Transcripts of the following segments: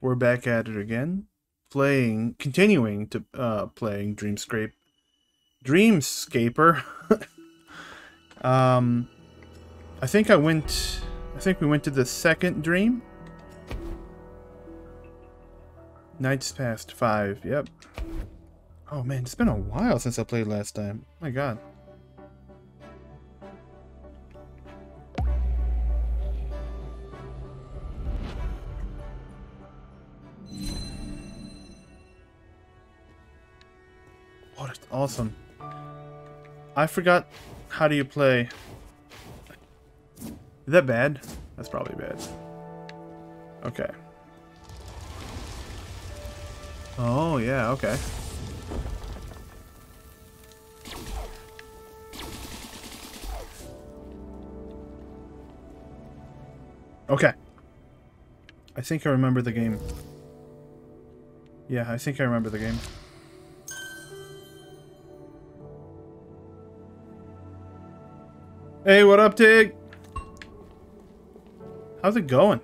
We're back at it again, playing, continuing to uh, playing Dreamscape, Dreamscaper. um, I think I went. I think we went to the second dream. Nights past five. Yep. Oh man, it's been a while since I played last time. Oh, my god. I forgot how do you play. Is that bad? That's probably bad. Okay. Oh, yeah, okay. Okay. I think I remember the game. Yeah, I think I remember the game. Hey, what up, Tig? How's it going?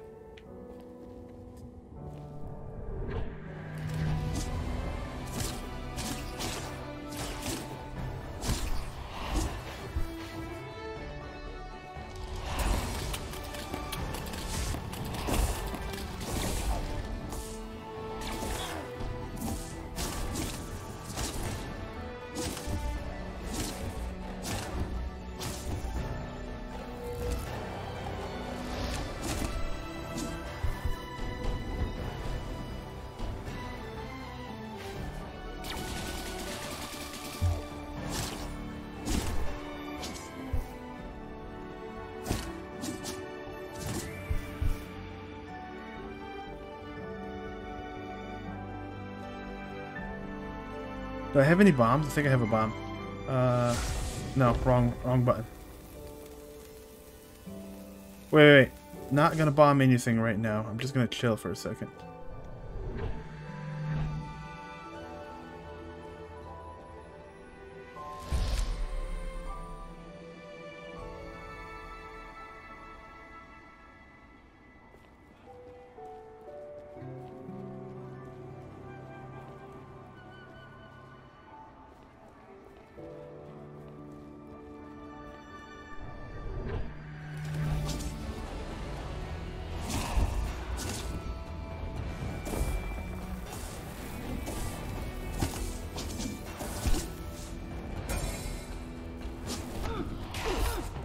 Have any bombs? I think I have a bomb. Uh, no, wrong, wrong button. Wait, wait, wait. Not gonna bomb anything right now. I'm just gonna chill for a second.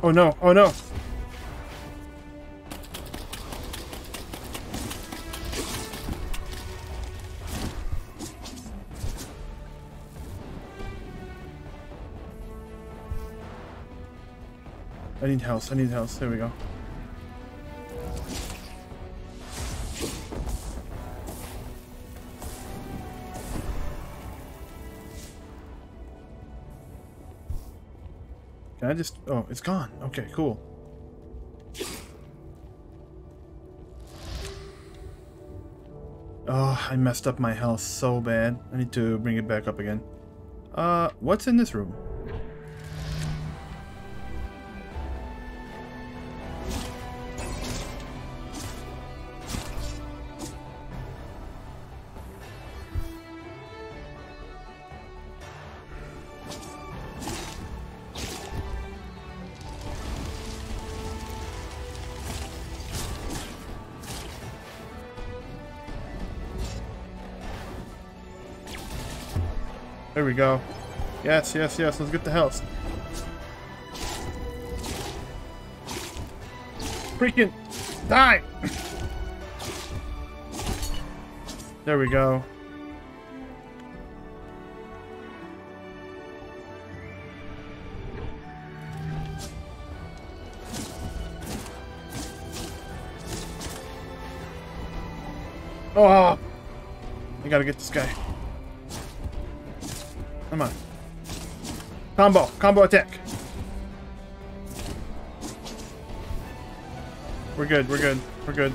Oh no, oh no. I need health, I need health. There we go. Oh, it's gone. Okay, cool. Oh, I messed up my health so bad. I need to bring it back up again. Uh, what's in this room? We go. Yes, yes, yes. Let's get the health. Freaking die! there we go. Oh! I gotta get this guy. Come on. Combo. Combo attack. We're good. We're good. We're good.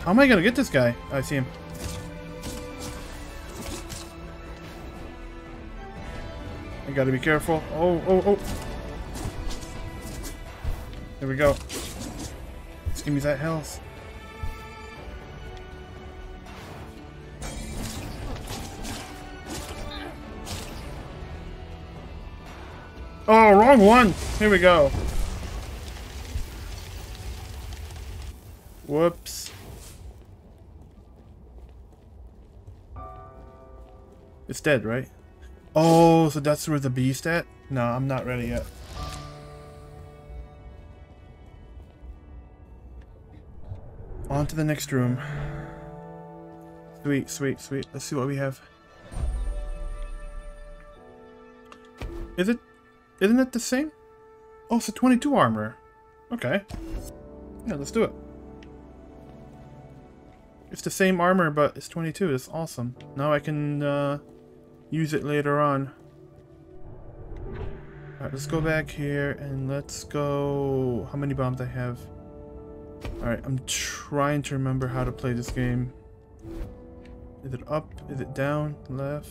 How am I going to get this guy? I see him. I got to be careful. Oh, oh, oh. There we go. Just give me that health. Oh, wrong one! Here we go. Whoops. It's dead, right? Oh, so that's where the beast at? No, I'm not ready yet. On to the next room. Sweet, sweet, sweet. Let's see what we have. Is it... Isn't it the same? Oh, it's a 22 armor. Okay. Yeah, let's do it. It's the same armor, but it's 22. It's awesome. Now I can uh, use it later on. Alright, let's go back here and let's go... How many bombs I have? Alright, I'm trying to remember how to play this game. Is it up? Is it down? Left?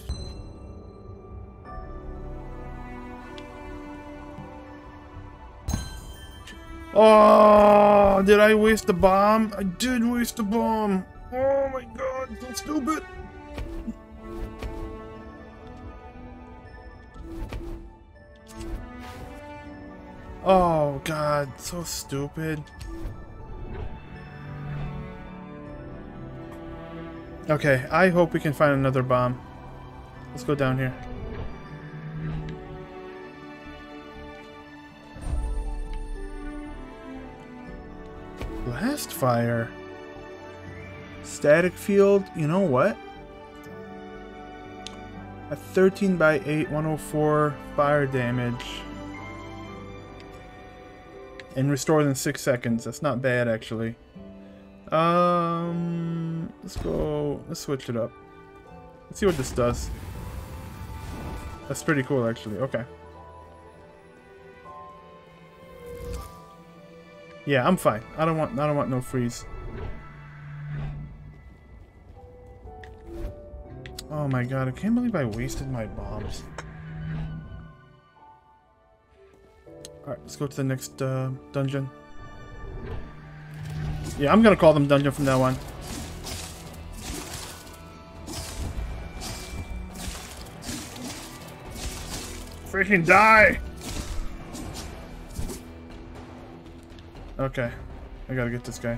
Oh, did I waste the bomb? I did waste the bomb. Oh my god, so stupid. Oh god, so stupid. Okay, I hope we can find another bomb. Let's go down here. Blast fire. Static field, you know what? A 13 by 8, 104 fire damage. And restores in 6 seconds. That's not bad, actually. Um, let's go, let's switch it up. Let's see what this does. That's pretty cool, actually. Okay. Yeah, I'm fine. I don't want, I don't want no freeze. Oh my god, I can't believe I wasted my bombs. Alright, let's go to the next uh, dungeon. Yeah, I'm gonna call them dungeon from now on. Freaking die! Okay. I gotta get this guy.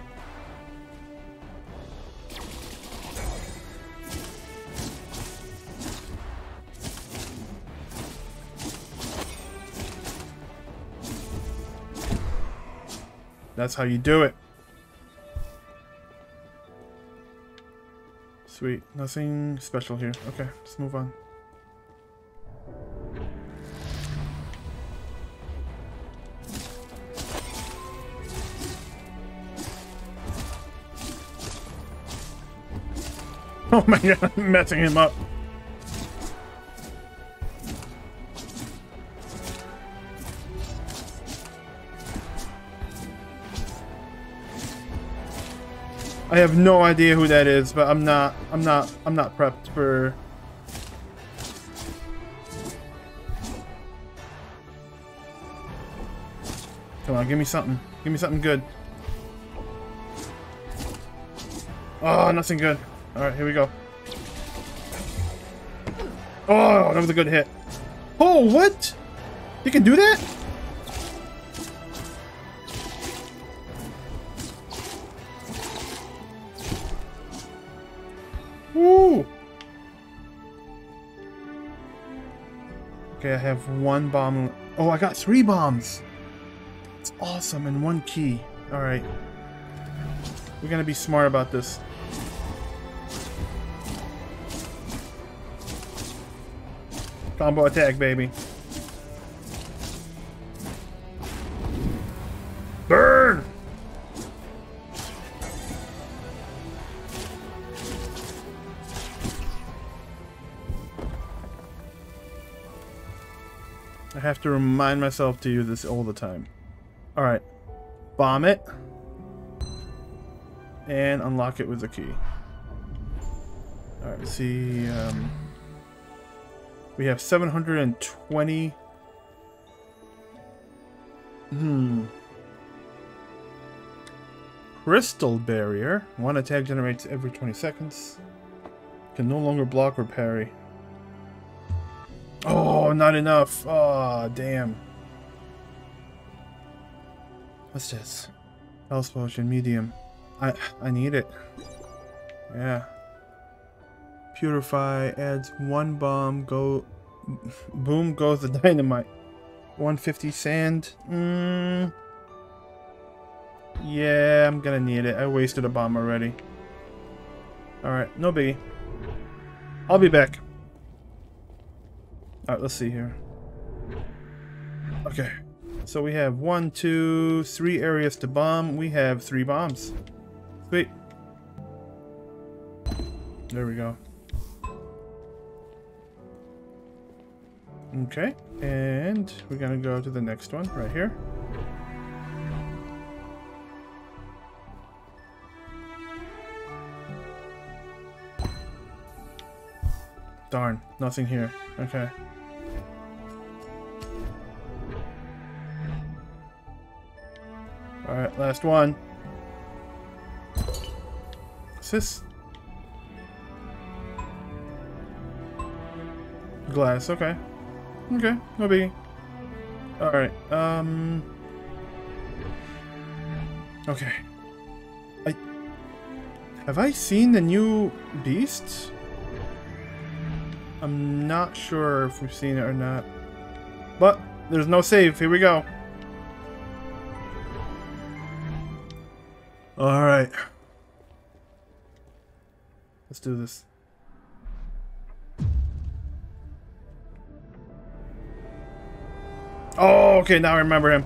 That's how you do it. Sweet. Nothing special here. Okay, let's move on. Oh my god, I'm messing him up. I have no idea who that is, but I'm not, I'm not, I'm not prepped for... Come on, give me something. Give me something good. Oh, nothing good. Alright, here we go. Oh, that was a good hit. Oh, what? You can do that? Woo! Okay, I have one bomb. Oh, I got three bombs. It's awesome, and one key. Alright. We're gonna be smart about this. Combo attack, baby. Burn! I have to remind myself to use this all the time. Alright. Bomb it. And unlock it with a key. Alright, see. Um, we have 720. Hmm. Crystal Barrier. One attack generates every 20 seconds. Can no longer block or parry. Oh, not enough. Oh, damn. What's this? Health potion, medium. I I need it. Yeah. Purify adds one bomb. Go, boom goes the dynamite. 150 sand. Mm. Yeah, I'm gonna need it. I wasted a bomb already. Alright, no biggie. I'll be back. Alright, let's see here. Okay. So we have one, two, three areas to bomb. We have three bombs. Sweet. There we go. Okay, and we're gonna go to the next one right here. Darn, nothing here. Okay. Alright, last one. What's this? Glass, okay. Okay, no biggie. Alright, um... Okay. I... Have I seen the new Beast? I'm not sure if we've seen it or not. But, there's no save. Here we go. Alright. Let's do this. Okay, now I remember him.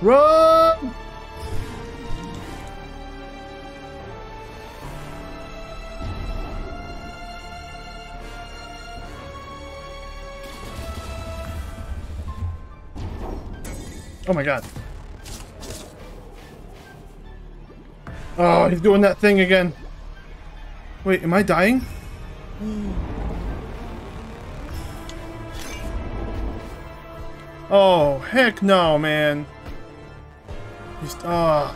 Run! Oh my god. Oh, he's doing that thing again. Wait, am I dying? Oh, heck no, man. Just, ah.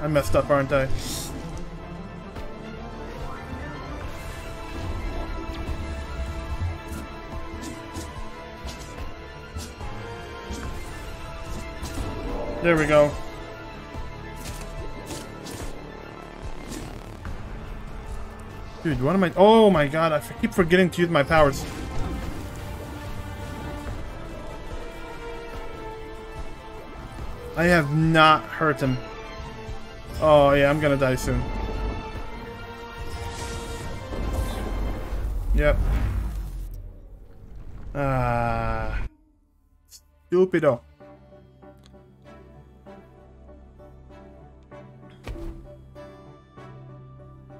I messed up, aren't I? There we go. Dude, what am I- Oh my god, I keep forgetting to use my powers. I have not hurt him. Oh yeah, I'm gonna die soon. Yep. Ah. Stupido.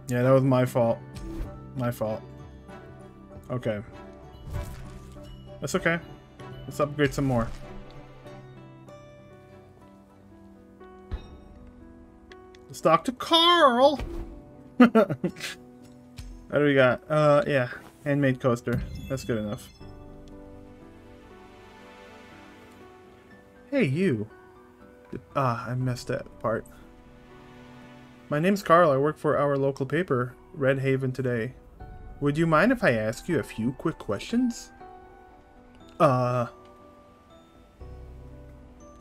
Yeah, that was my fault. My fault. Okay. That's okay. Let's upgrade some more. Let's talk to Carl! what do we got? Uh, yeah. Handmade coaster. That's good enough. Hey, you. Ah, I missed that part. My name's Carl. I work for our local paper, Red Haven Today. Would you mind if I ask you a few quick questions? Uh...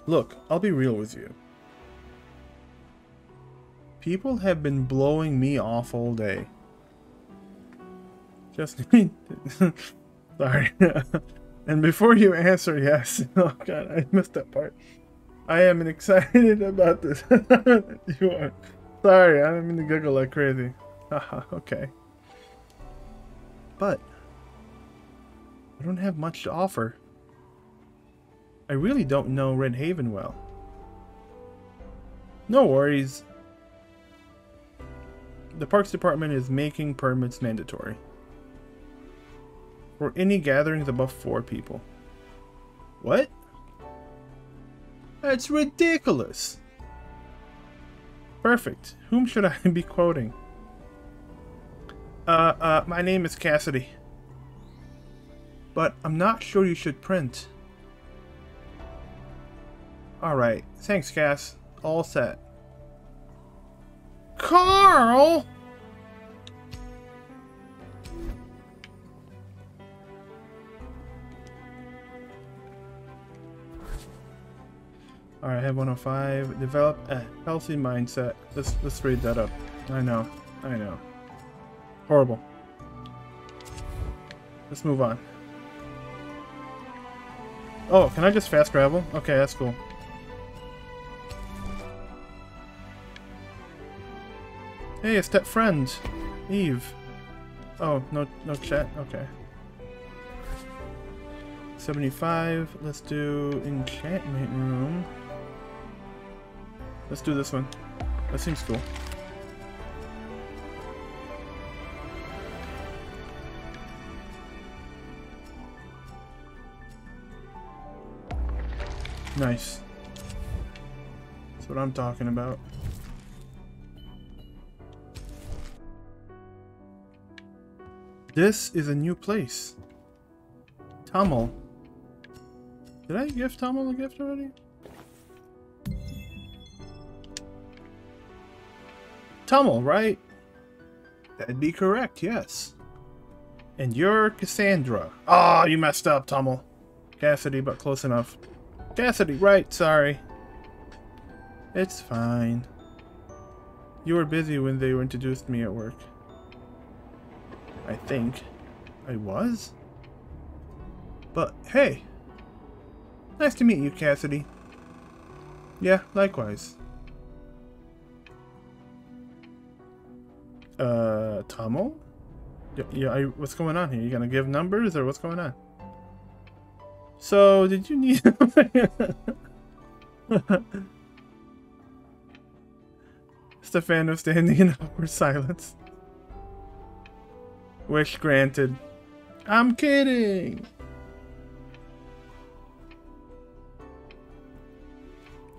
Look, I'll be real with you. People have been blowing me off all day. Just... Me Sorry. and before you answer yes, oh god, I missed that part. I am excited about this. you are. Sorry, I didn't mean to giggle like crazy. Okay. But, I don't have much to offer. I really don't know Red Haven well. No worries. The Parks Department is making permits mandatory. For any gatherings above four people. What? That's ridiculous! Perfect. Whom should I be quoting? uh, uh, my name is Cassidy. But I'm not sure you should print. Alright, thanks Cass. All set. Carl! Alright, I have 105. Develop a healthy mindset. Let's let's read that up. I know. I know. Horrible. Let's move on. Oh, can I just fast travel? Okay, that's cool. Hey, it's that friend, Eve. Oh, no, no chat. Okay. 75. Let's do enchantment room. Let's do this one. That seems cool. Nice. That's what I'm talking about. This is a new place. Tummel. Did I give Tummel a gift already? Tummel, right? That'd be correct, yes. And you're Cassandra. Ah, oh, you messed up, Tummel. Cassidy, but close enough. Cassidy, right, sorry. It's fine. You were busy when they introduced me at work. I think. I was? But, hey! Nice to meet you, Cassidy. Yeah, likewise. Uh, Tomo? Yeah, yeah I, what's going on here? You gonna give numbers, or what's going on? So, did you need... Stefano standing in awkward silence. Wish granted. I'm kidding!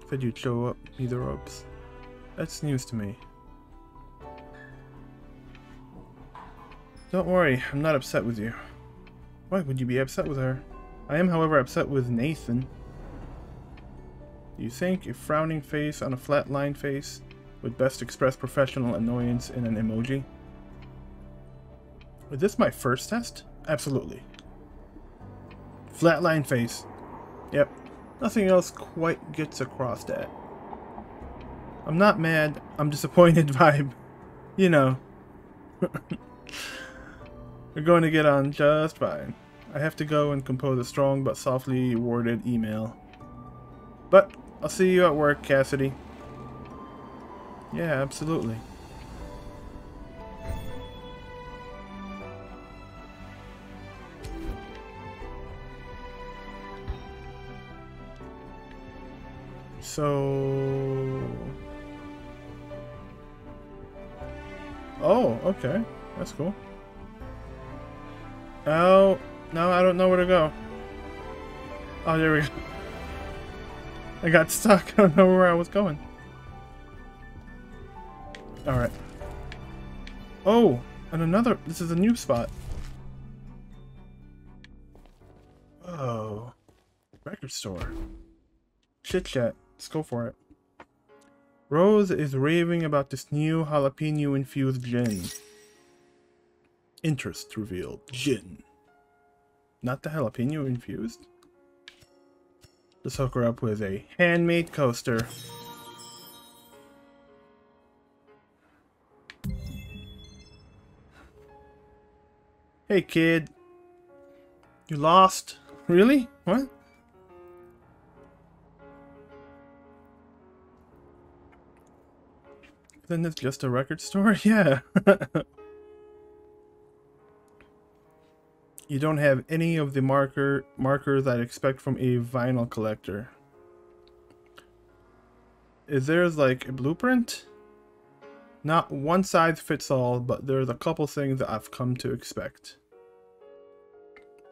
Said you'd show up, me the ropes. That's news to me. Don't worry, I'm not upset with you. Why would you be upset with her? I am, however, upset with Nathan. You think a frowning face on a flat-lined face would best express professional annoyance in an emoji? Is this my first test? Absolutely. Flatline face. Yep. Nothing else quite gets across that. I'm not mad, I'm disappointed vibe. You know. We're going to get on just fine. I have to go and compose a strong but softly worded email. But I'll see you at work, Cassidy. Yeah, absolutely. So... Oh, okay. That's cool. Oh, no, I don't know where to go. Oh, there we go. I got stuck. I don't know where I was going. Alright. Oh, and another. This is a new spot. Oh. Record store. Chit chat. Let's go for it. Rose is raving about this new jalapeno infused gin. Interest revealed. Gin. Not the jalapeno infused. Let's hook her up with a handmade coaster. Hey kid. You lost? Really? What? Then it's just a record store? Yeah. You don't have any of the marker markers I'd expect from a vinyl collector. Is there's like a blueprint? Not one size fits all, but there's a couple things that I've come to expect.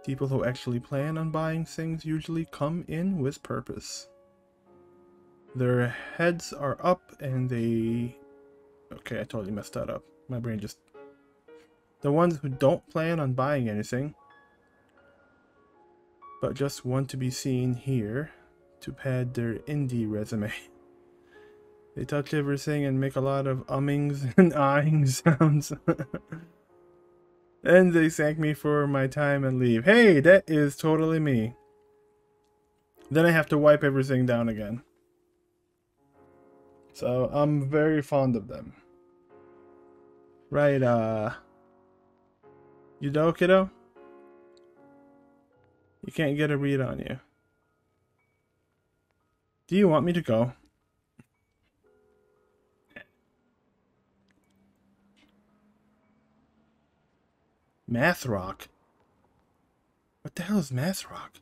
People who actually plan on buying things usually come in with purpose. Their heads are up and they... Okay, I totally messed that up. My brain just... The ones who don't plan on buying anything but just want to be seen here to pad their indie resume. They touch everything and make a lot of ummings and ahing sounds. and they thank me for my time and leave. Hey, that is totally me. Then I have to wipe everything down again. So I'm very fond of them. Right, uh... You know, kiddo? You can't get a read on you. Do you want me to go? Math Rock? What the hell is Math Rock?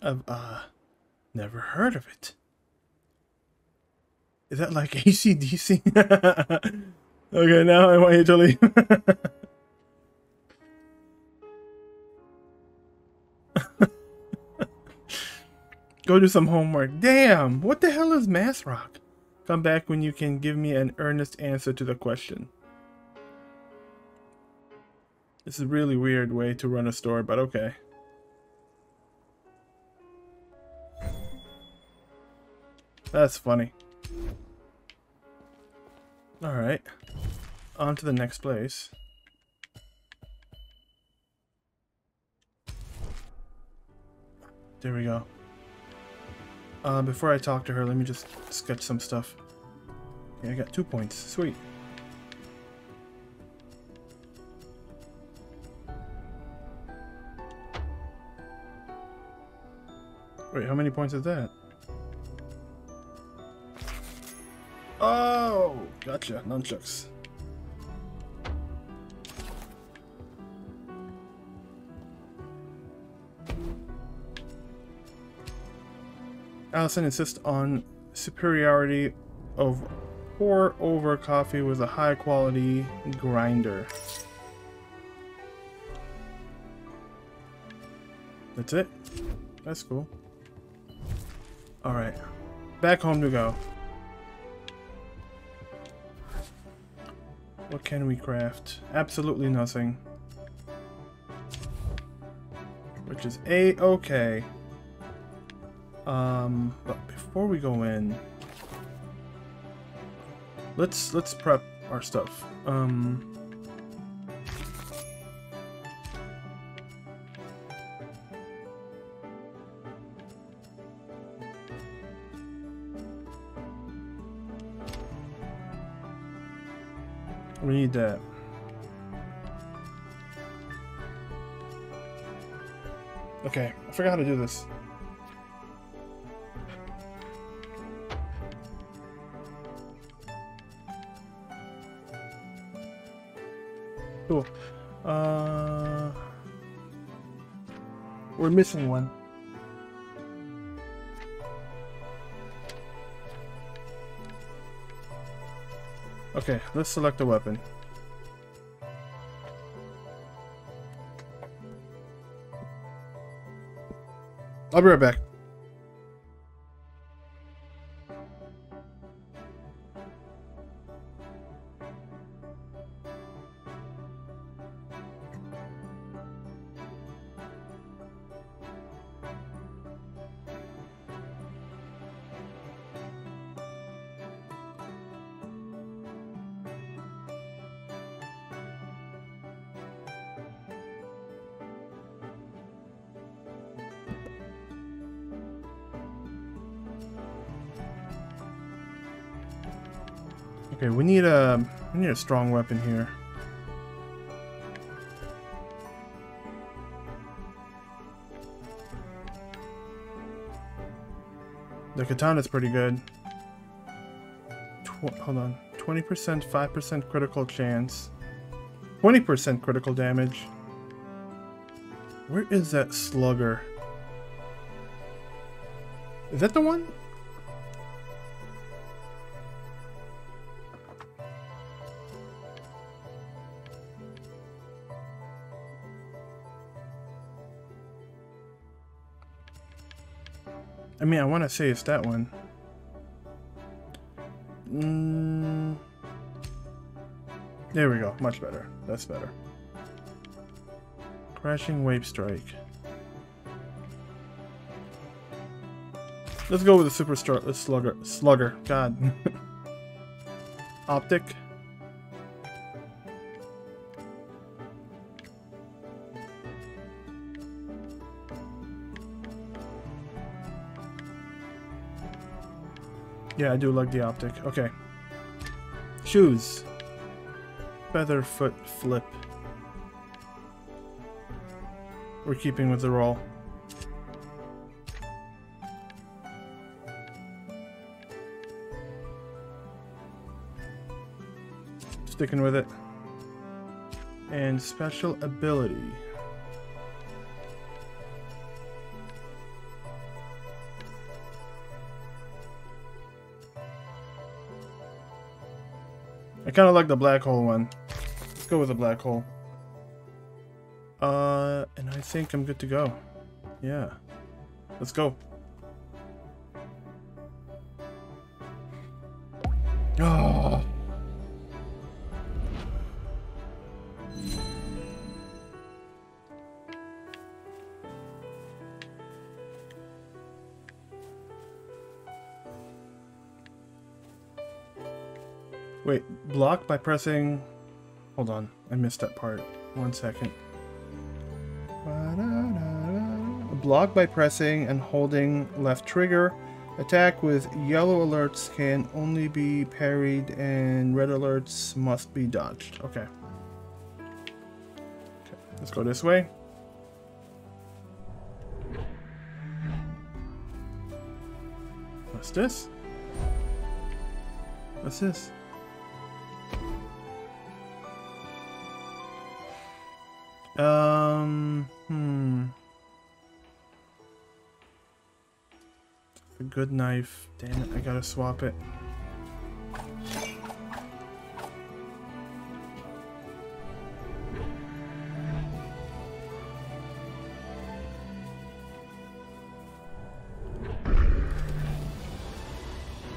I've, uh, never heard of it. Is that like ACDC? okay, now I want you to leave. Go do some homework. Damn, what the hell is Mass Rock? Come back when you can give me an earnest answer to the question. This is a really weird way to run a store, but okay. That's funny. Alright. On to the next place. There we go. Uh, before I talk to her, let me just sketch some stuff. Yeah, I got two points. Sweet. Wait, how many points is that? Oh, gotcha. Nunchucks. Allison insists on superiority of pour over coffee with a high quality grinder. That's it. That's cool. Alright. Back home to go. What can we craft? Absolutely nothing. Which is a-okay. Um, but before we go in, let's let's prep our stuff. Um, We need that. Okay, I forgot how to do this. Missing one. Okay, let's select a weapon. I'll be right back. Strong weapon here. The katana is pretty good. Tw hold on. 20%, 5% critical chance. 20% critical damage. Where is that slugger? Is that the one? Want to say it's that one. Mm. There we go. Much better. That's better. Crashing Wave Strike. Let's go with the Super Star the Slugger. Slugger. God. Optic. Yeah, I do like the optic. Okay. Shoes. Feather foot flip. We're keeping with the roll. Sticking with it. And special ability. Kind of like the black hole one. Let's go with the black hole. Uh, and I think I'm good to go. Yeah. Let's go. By pressing... Hold on, I missed that part. One second. Block by pressing and holding left trigger. Attack with yellow alerts can only be parried and red alerts must be dodged. Okay. Okay, let's go this way. What's this? What's this? Good knife. Damn it, I gotta swap it.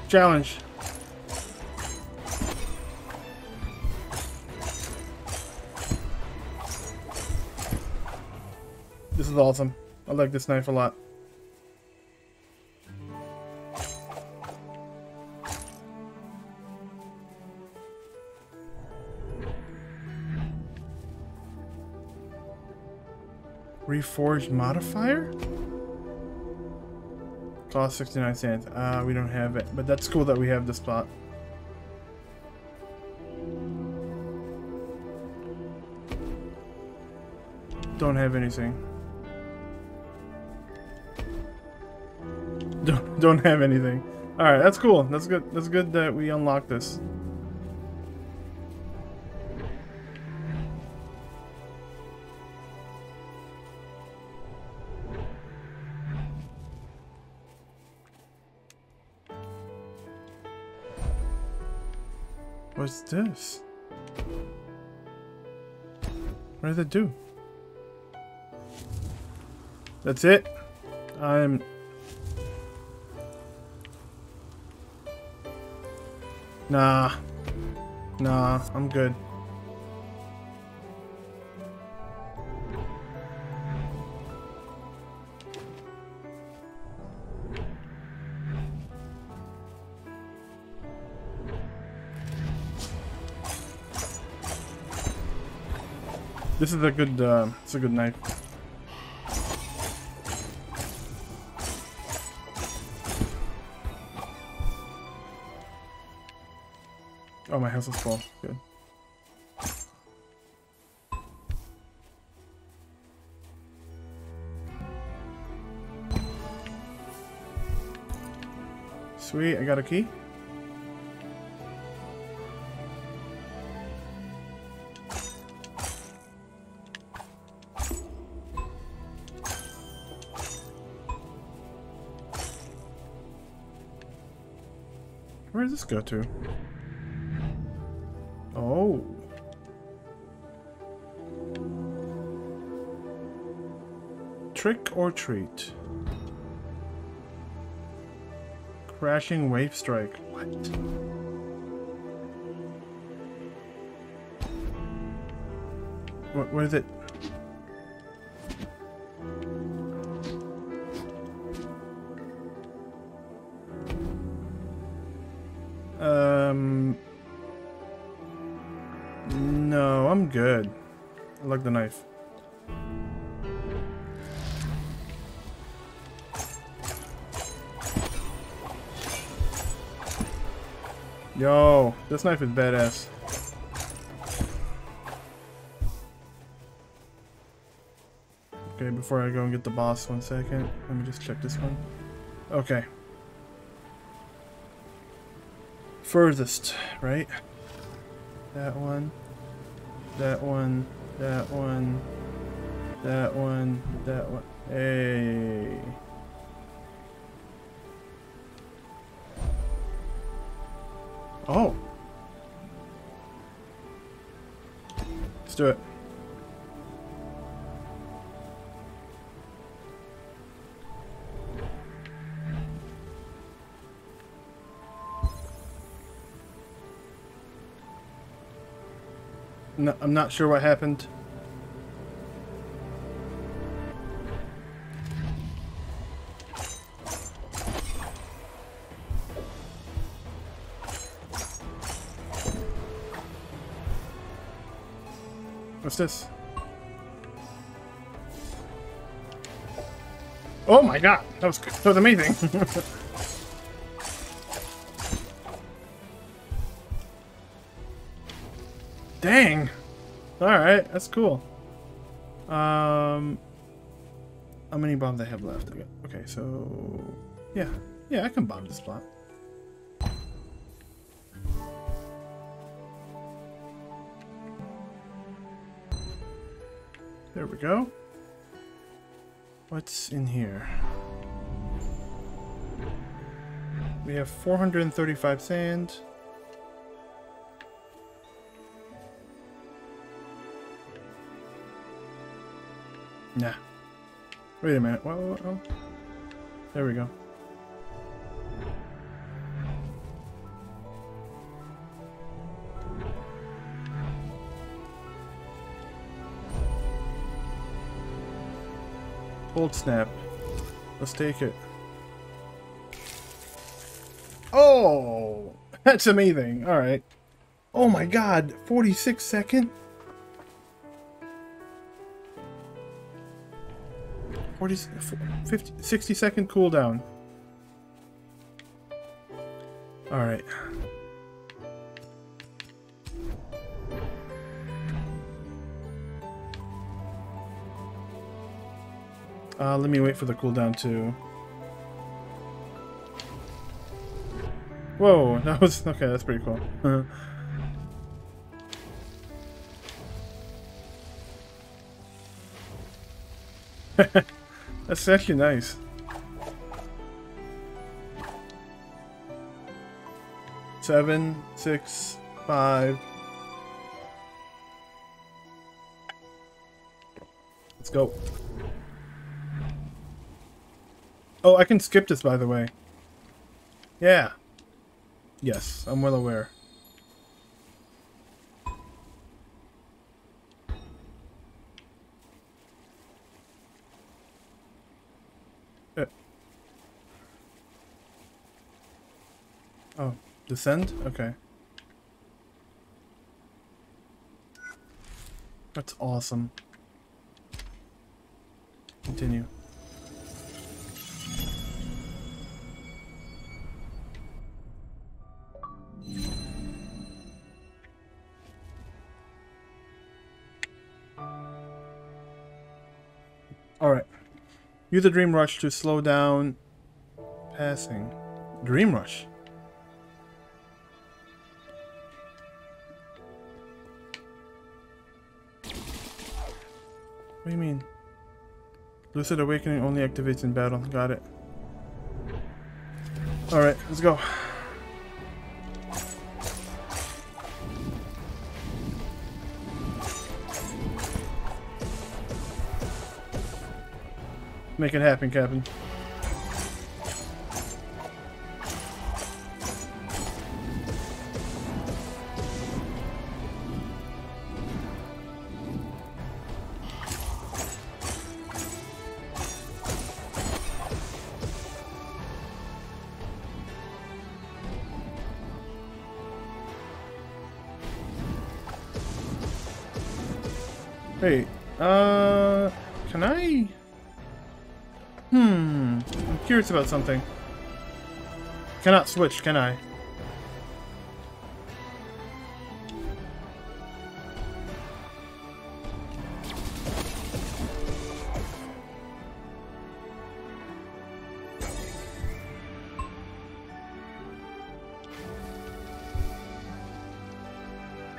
Challenge. This is awesome. I like this knife a lot. Reforged modifier? Cost 69 cents. Uh, we don't have it, but that's cool that we have the spot. Don't have anything. Don't don't have anything. All right, that's cool. That's good. That's good that we unlocked this. This? What does it do? That's it? I'm... Nah. Nah, I'm good. This is a good, uh, it's a good knife. Oh, my house is full. Good. Sweet, I got a key. This go to? Oh. Trick or treat? Crashing wave strike. What? What, what is it? Yo, this knife is badass. Okay, before I go and get the boss, one second. Let me just check this one. Okay. Furthest, right? That one. That one. That one. That one. That one. Hey. Let's do it. No, I'm not sure what happened. What's this? Oh my god, that was that was amazing. Dang. Alright, that's cool. Um how many bombs I have left? Okay, so yeah. Yeah, I can bomb this spot. There we go. What's in here? We have 435 sand. Nah. Wait a minute. Whoa, whoa, whoa. There we go. Cold snap. Let's take it. Oh! That's amazing. Alright. Oh my god. 46 second? 40, 50, 60 second cooldown. Alright. Uh, let me wait for the cooldown too. Whoa, that was... Okay, that's pretty cool. that's actually nice. Seven, six, five. Let's go. Oh, I can skip this, by the way. Yeah. Yes, I'm well aware. Uh. Oh, descend? Okay. That's awesome. Continue. Use the Dream Rush to slow down passing. Dream Rush? What do you mean? Lucid Awakening only activates in battle. Got it. Alright, let's go. Make it happen, Captain. curious about something. Cannot switch, can I?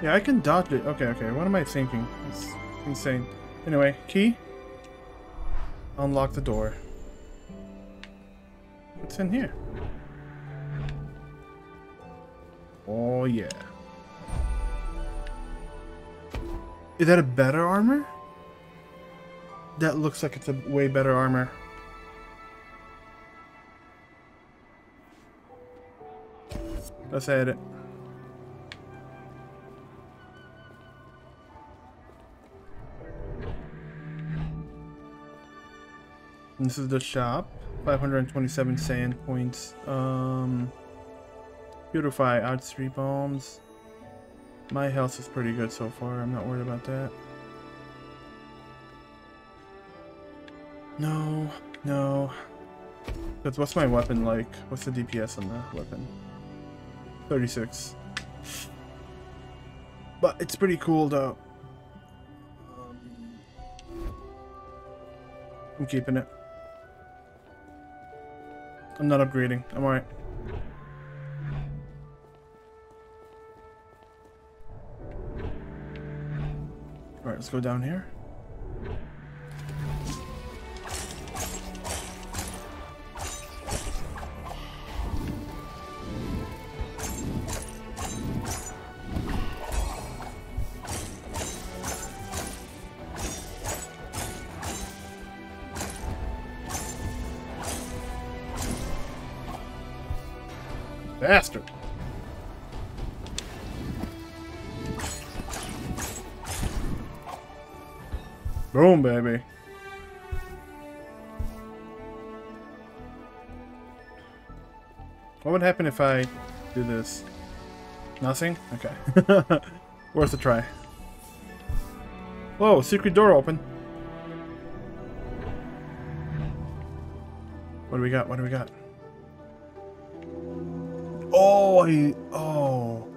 Yeah, I can dodge it. Okay, okay. What am I thinking? It's insane. Anyway, key. Unlock the door. What's in here? Oh, yeah. Is that a better armor? That looks like it's a way better armor. Let's add it. This is the shop. 527 sand points. Um, Purify adds three bombs. My health is pretty good so far. I'm not worried about that. No, no. Because what's my weapon like? What's the DPS on the weapon? 36. But it's pretty cool though. I'm keeping it. I'm not upgrading. I'm alright. Alright, let's go down here. Happen if I do this? Nothing? Okay. Worth a try. Whoa, secret door open. What do we got? What do we got? Oh, he, oh.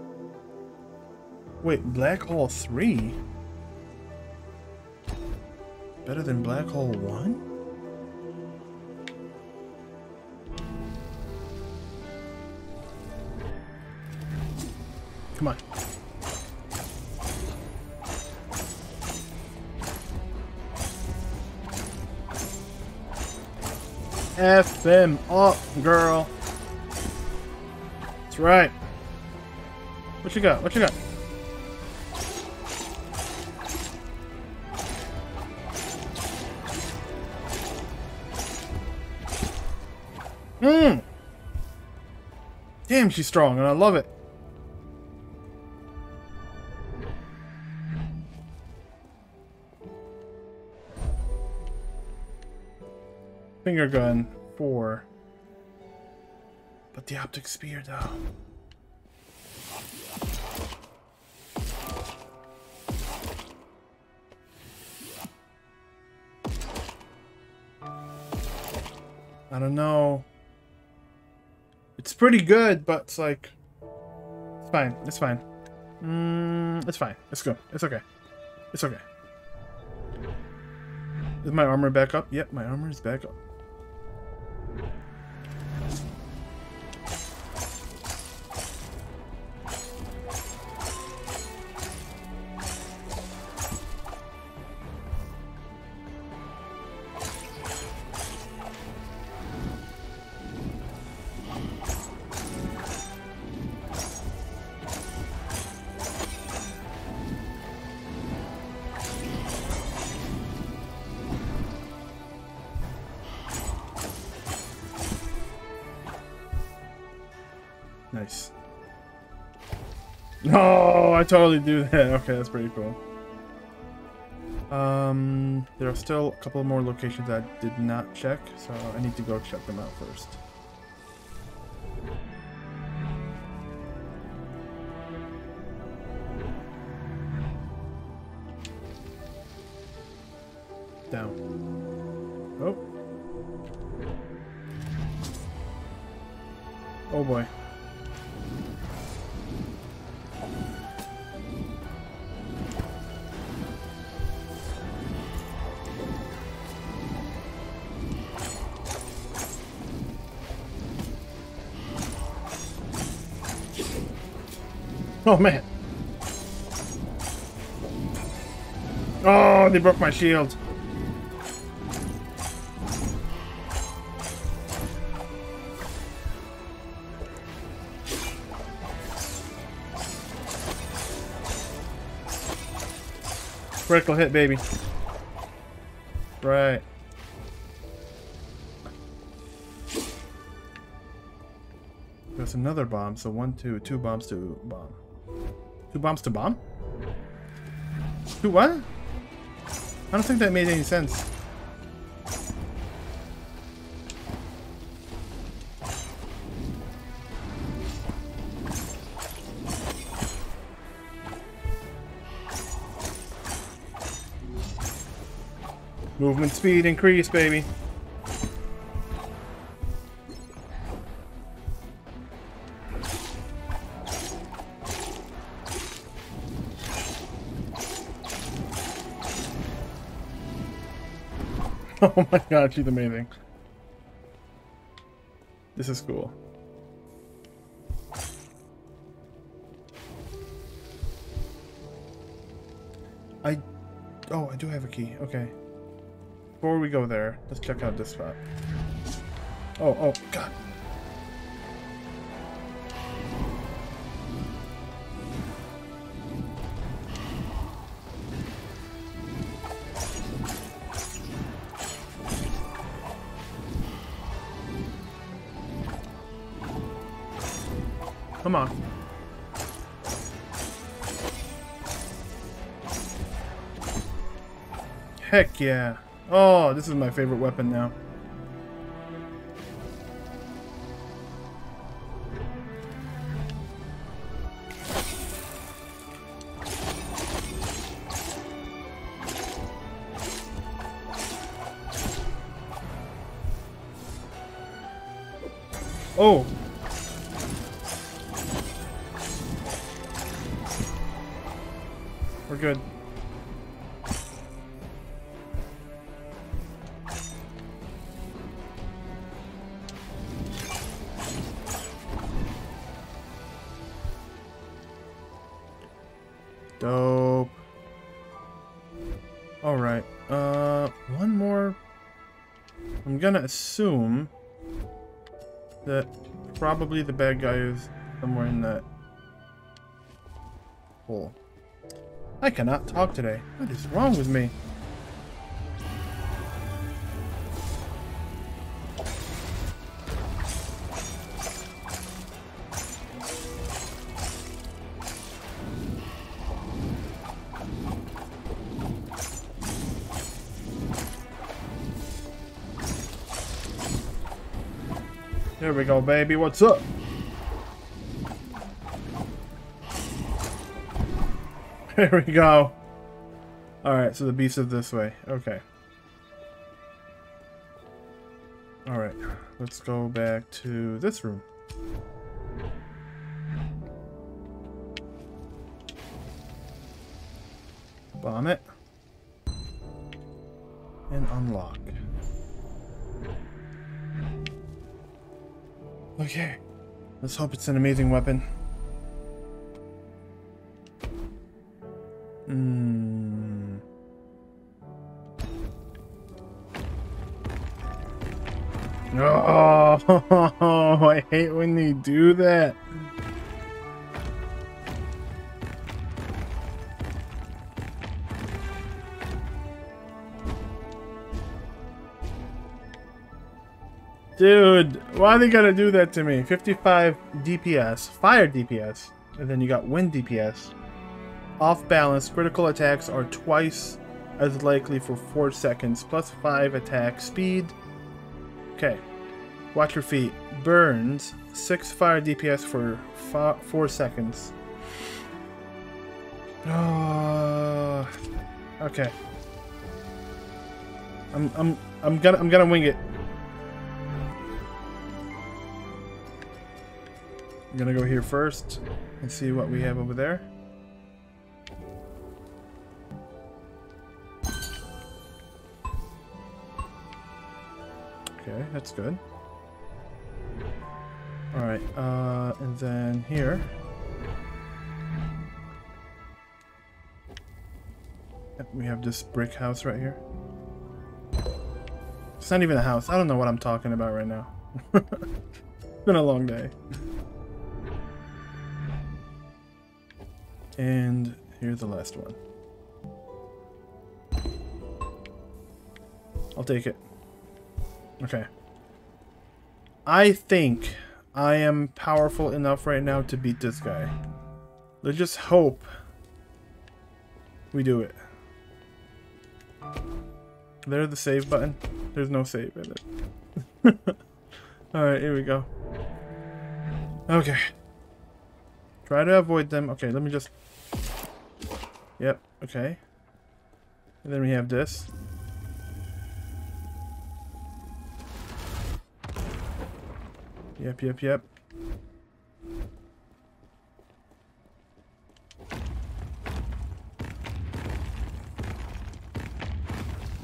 Wait, Black Hole 3? Better than Black Hole 1? Come on. F them up, girl. That's right. What you got? What you got? Mmm. Damn, she's strong, and I love it. Finger gun, four. But the optic spear, though. I don't know. It's pretty good, but it's like... It's fine. It's fine. Mm, it's fine. It's good. It's okay. It's okay. Is my armor back up? Yep, my armor is back up. Totally do that. Okay, that's pretty cool. Um, there are still a couple more locations I did not check, so I need to go check them out first. Oh man. Oh, they broke my shield. Critical hit, baby. Right. There's another bomb, so one, two, two bombs to bomb. Two bombs to bomb? Two what? I don't think that made any sense. Movement speed increase, baby. Oh my god, she's amazing. This is cool. I... Oh, I do have a key. Okay. Before we go there, let's check out this spot. Oh, oh, god. Yeah. Oh, this is my favorite weapon now. Assume that probably the bad guy is somewhere in that hole. I cannot talk today. What is wrong with me? Baby. What's up? There we go. Alright, so the beast is this way. Okay. Alright, let's go back to this room. Bomb it. Let's hope it's an amazing weapon. Hmm. Oh, I hate when they do that. Dude, why they gotta do that to me? 55 DPS, fire DPS, and then you got wind DPS. Off balance, critical attacks are twice as likely for 4 seconds, plus 5 attack speed. Okay. Watch your feet. Burns, 6 fire DPS for 4 seconds. Oh, okay. I'm I'm I'm gonna I'm gonna wing it. I'm gonna go here first and see what we have over there. Okay, that's good. Alright, uh, and then here. we have this brick house right here. It's not even a house. I don't know what I'm talking about right now. it's been a long day. And here's the last one. I'll take it. Okay. I think I am powerful enough right now to beat this guy. Let's just hope we do it. There's the save button. There's no save in it. Alright, here we go. Okay. Try to avoid them. Okay, let me just... Yep, okay. And then we have this. Yep, yep, yep.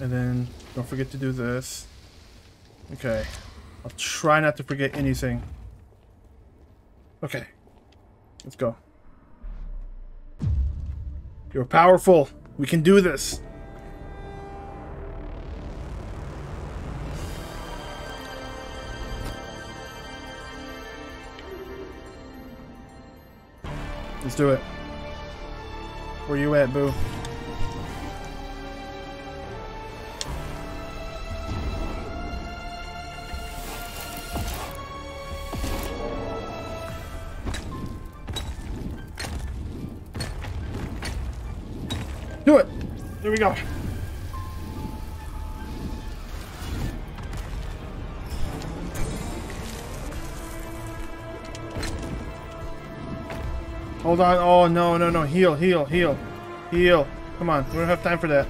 And then don't forget to do this. Okay. I'll try not to forget anything. Okay. Let's go. You're powerful. We can do this. Let's do it. Where you at, boo? We go. Hold on. Oh, no, no, no. Heal, heal, heal. Heal. Come on. We don't have time for that.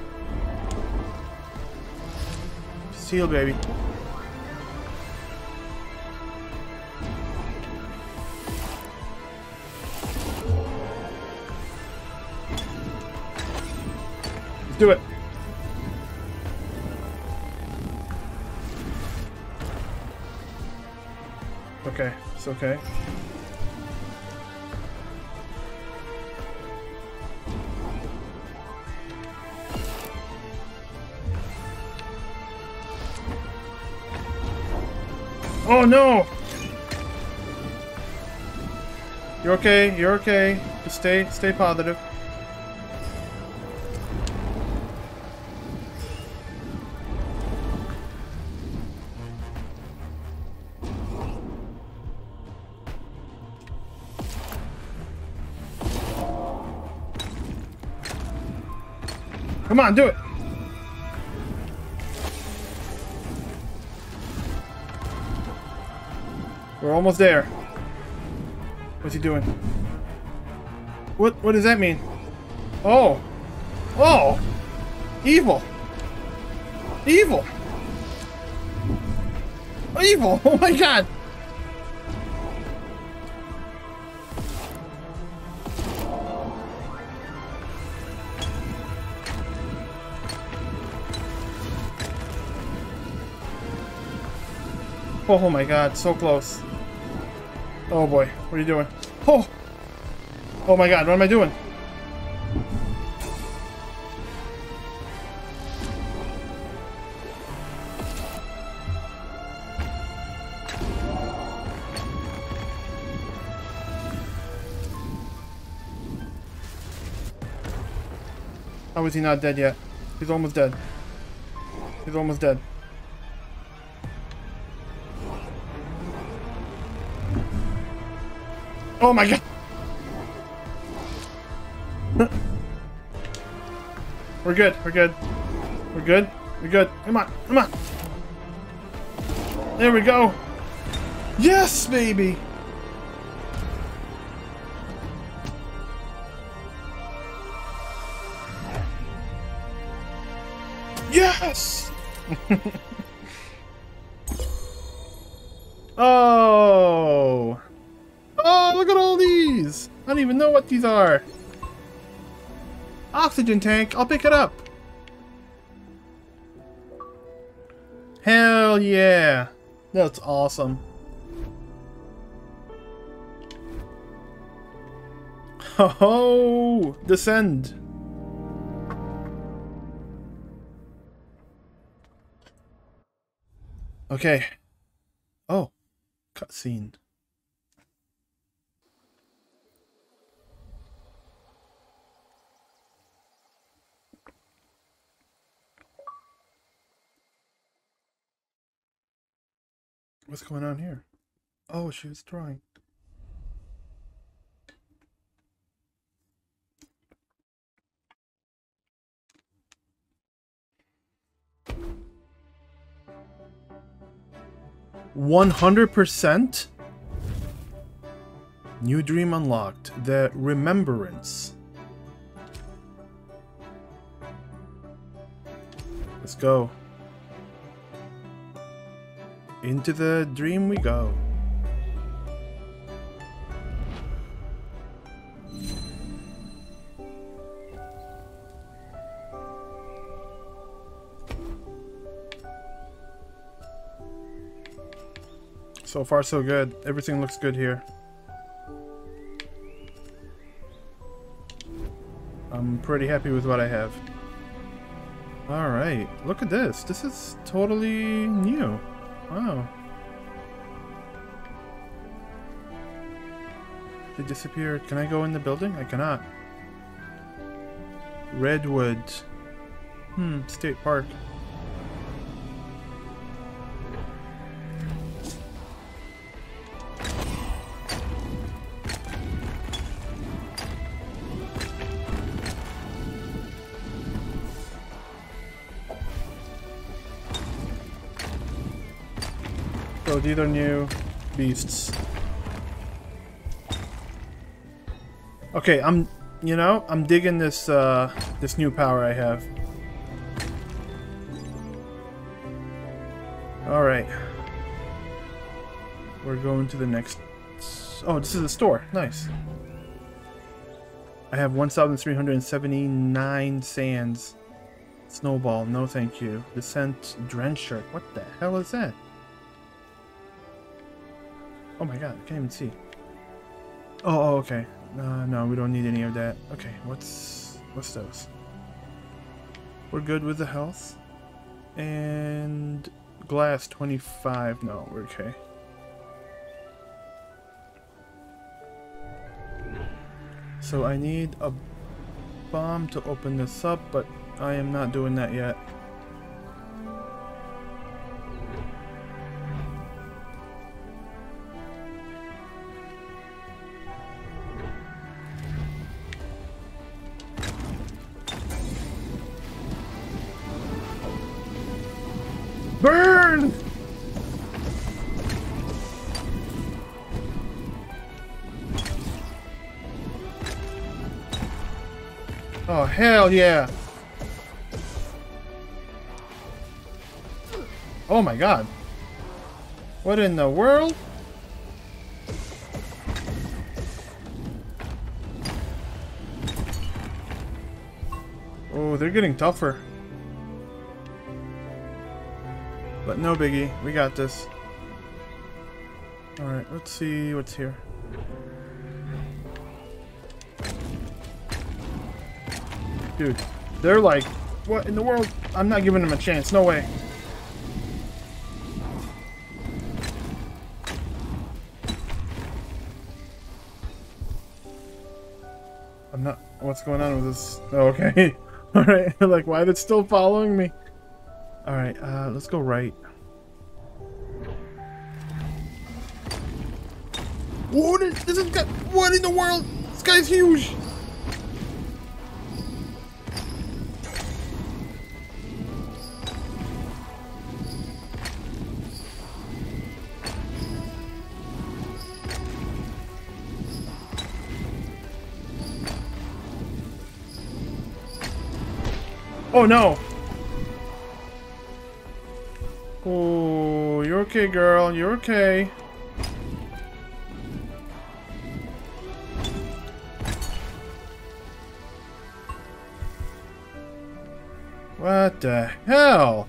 Just heal, baby. Do it. Okay. It's okay. Oh no! You're okay, you're okay. Just stay stay positive. Come on, do it! We're almost there. What's he doing? What what does that mean? Oh. Oh. Evil. Evil. Evil. Oh my god. Oh my god, so close. Oh boy, what are you doing? Oh! Oh my god, what am I doing? How is he not dead yet? He's almost dead. He's almost dead. Oh my god! We're good, we're good. We're good, we're good. Come on, come on! There we go! Yes, baby! Yes! oh! Oh, look at all these! I don't even know what these are. Oxygen tank, I'll pick it up. Hell yeah. That's awesome. Ho ho! Descend! Okay. Oh, cutscene. What's going on here? Oh, she was drawing. One hundred percent. New dream unlocked. The remembrance. Let's go. Into the dream we go. So far so good. Everything looks good here. I'm pretty happy with what I have. Alright, look at this. This is totally new. Wow. They disappeared. Can I go in the building? I cannot. Redwood. Hmm, State Park. These are new beasts. Okay, I'm, you know, I'm digging this, uh, this new power I have. Alright. We're going to the next... Oh, this is a store. Nice. I have 1,379 sands. Snowball, no thank you. Descent Drencher. What the hell is that? Oh my god, I can't even see. Oh, oh okay. Uh, no, we don't need any of that. Okay, what's what's those? We're good with the health. And glass 25. No, we're okay. So I need a bomb to open this up, but I am not doing that yet. Hell yeah. Oh my god. What in the world? Oh, they're getting tougher. But no biggie, we got this. Alright, let's see what's here. Dude, they're like, what in the world? I'm not giving them a chance, no way. I'm not, what's going on with this? Oh, okay. Alright, like, why they're still following me? Alright, uh, let's go right. What is, this is, what in the world? This guy's huge! Oh no! Oh, you're okay, girl. You're okay. What the hell?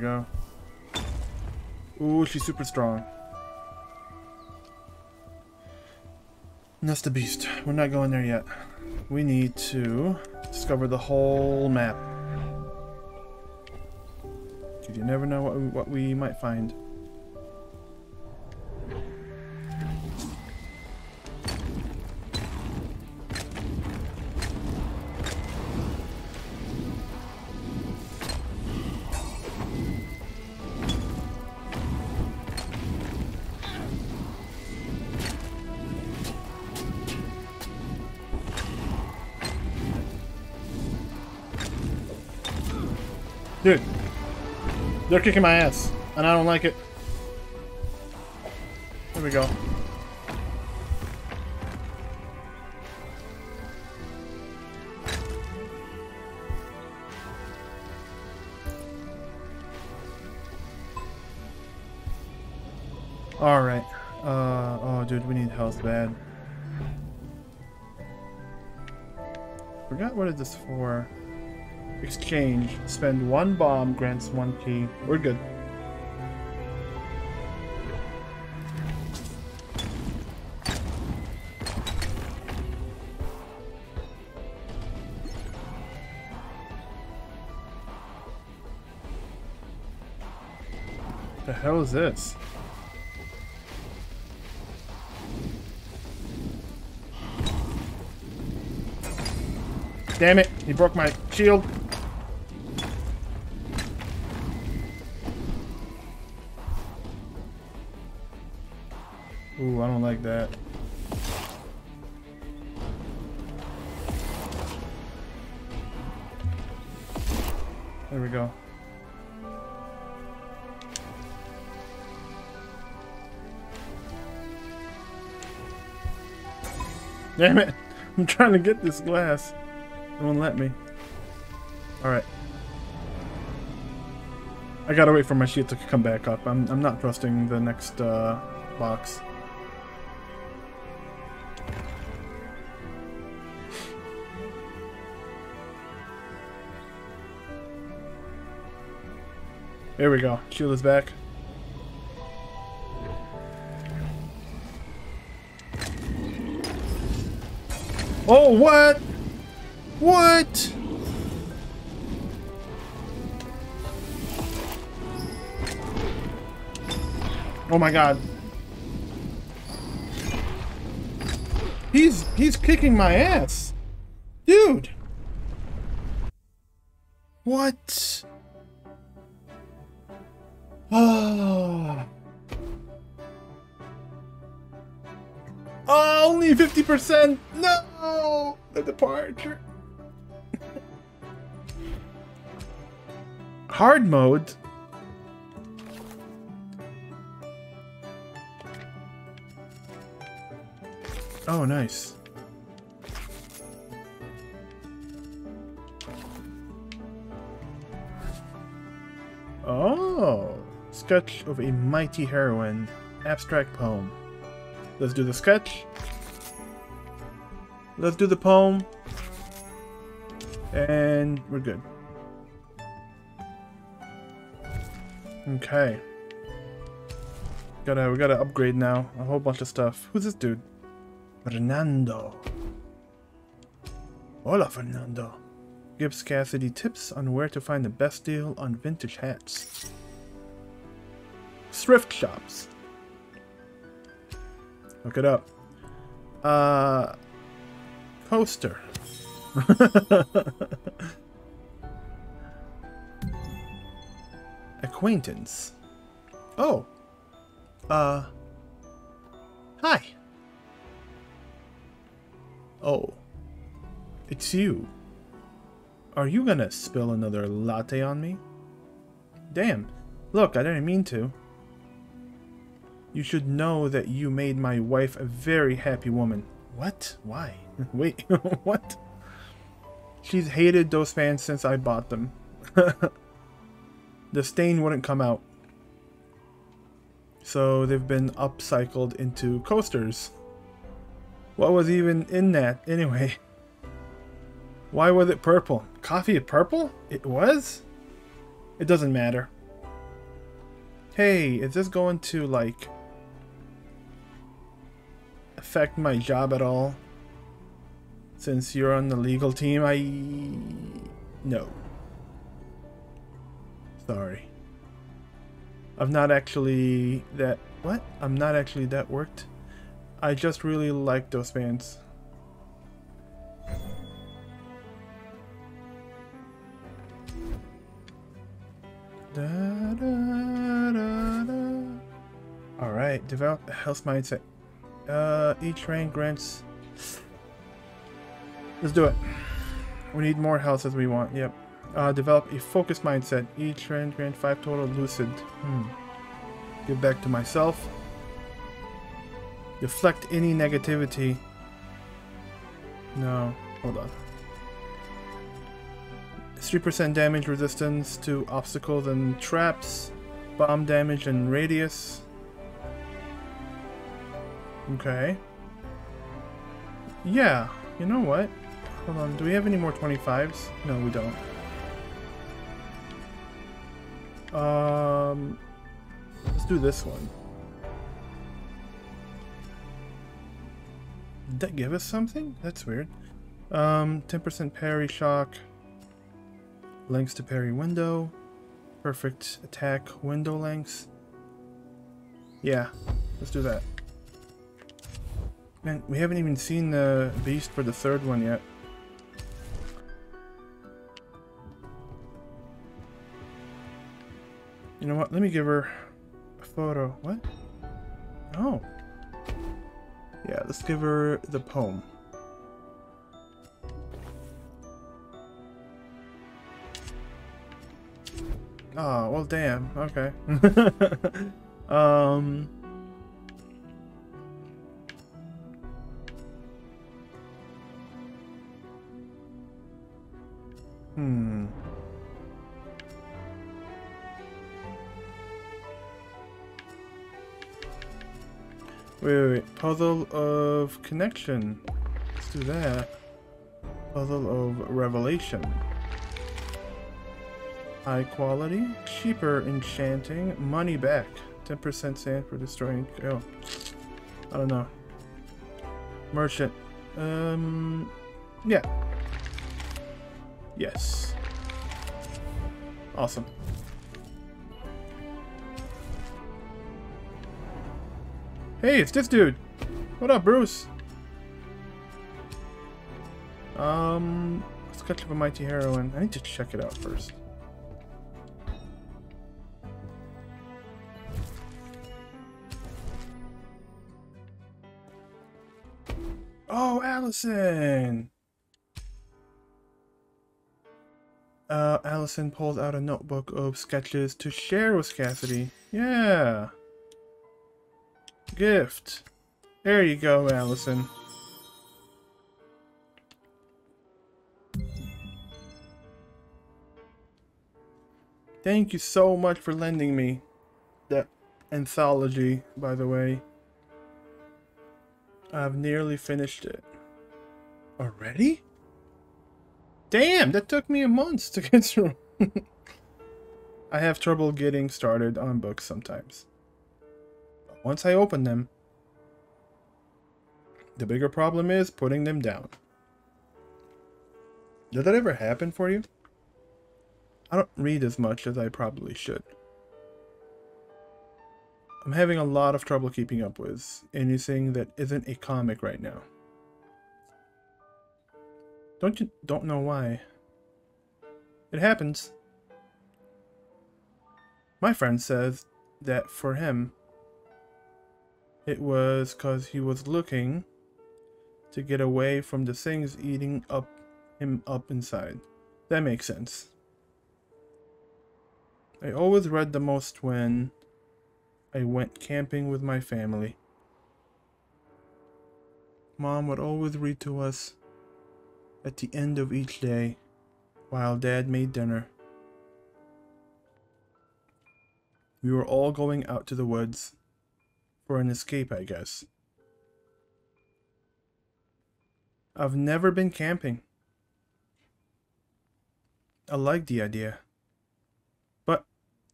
Go. Ooh, she's super strong. That's the beast. We're not going there yet. We need to discover the whole map. You never know what we, what we might find. They're kicking my ass, and I don't like it. There we go. Alright. Uh, oh, dude, we need health bad. Forgot what is this for. Exchange. Spend one bomb, grants one key. We're good. The hell is this? Damn it, he broke my shield. Like that. There we go. Damn it! I'm trying to get this glass. It won't let me. Alright. I gotta wait for my shield to come back up. I'm, I'm not trusting the next uh, box. There we go. Shield is back. Oh, what? What? Oh my god. He's he's kicking my ass. Oh. only 50%. No. The departure. Hard mode. Oh, nice. Sketch of a mighty heroine, abstract poem. Let's do the sketch. Let's do the poem. And we're good. Okay. Gotta, we gotta upgrade now. A whole bunch of stuff. Who's this dude? Fernando. Hola, Fernando. Gives Cassidy tips on where to find the best deal on vintage hats. Thrift shops. Look it up. Uh, poster. Acquaintance. Oh. Uh. Hi. Oh. It's you. Are you gonna spill another latte on me? Damn. Look, I didn't mean to. You should know that you made my wife a very happy woman. What? Why? Wait, what? She's hated those fans since I bought them. the stain wouldn't come out. So they've been upcycled into coasters. What was even in that, anyway? Why was it purple? Coffee purple? It was? It doesn't matter. Hey, is this going to, like, affect my job at all? Since you're on the legal team, I... No. Sorry. I'm not actually that... What? I'm not actually that worked. I just really like those bands. Da, da, da, Alright, develop a health mindset. Uh, each rank grants... Let's do it. We need more health as we want, yep. Uh, develop a focused mindset. Each rank grant 5 total lucid. Hmm. Give back to myself. Deflect any negativity. No, hold on. 3% damage resistance to obstacles and traps, bomb damage and radius. Okay. Yeah, you know what? Hold on, do we have any more 25s? No, we don't. Um, let's do this one. Did that give us something? That's weird. Um, 10% parry shock. Lengths to parry window. Perfect attack window lengths. Yeah, let's do that. Man, we haven't even seen the beast for the third one yet. You know what? Let me give her a photo. What? Oh. Yeah, let's give her the poem. Oh, well damn. Okay. um Hmm. Wait, wait, wait. Puzzle of connection. Let's do that. Puzzle of revelation. High quality. Cheaper enchanting. Money back. 10% sand for destroying... Oh. I don't know. Merchant. Um... Yeah. Yes. Awesome. Hey, it's this dude. What up, Bruce? Um, Sketch of a Mighty Heroine. I need to check it out first. Oh, Allison! Uh, Allison pulls out a notebook of sketches to share with Cassidy. Yeah! gift. There you go, Allison. Thank you so much for lending me that anthology, by the way. I've nearly finished it. Already? Damn, that took me a month to get through. I have trouble getting started on books sometimes But once I open them, the bigger problem is putting them down. Did that ever happen for you? I don't read as much as I probably should. I'm having a lot of trouble keeping up with anything that isn't a comic right now. Don't you don't know why? It happens. My friend says that for him, it was because he was looking to get away from the things eating up him up inside. That makes sense. I always read the most when I went camping with my family. Mom would always read to us at the end of each day while Dad made dinner. We were all going out to the woods for an escape, I guess. I've never been camping. I like the idea. But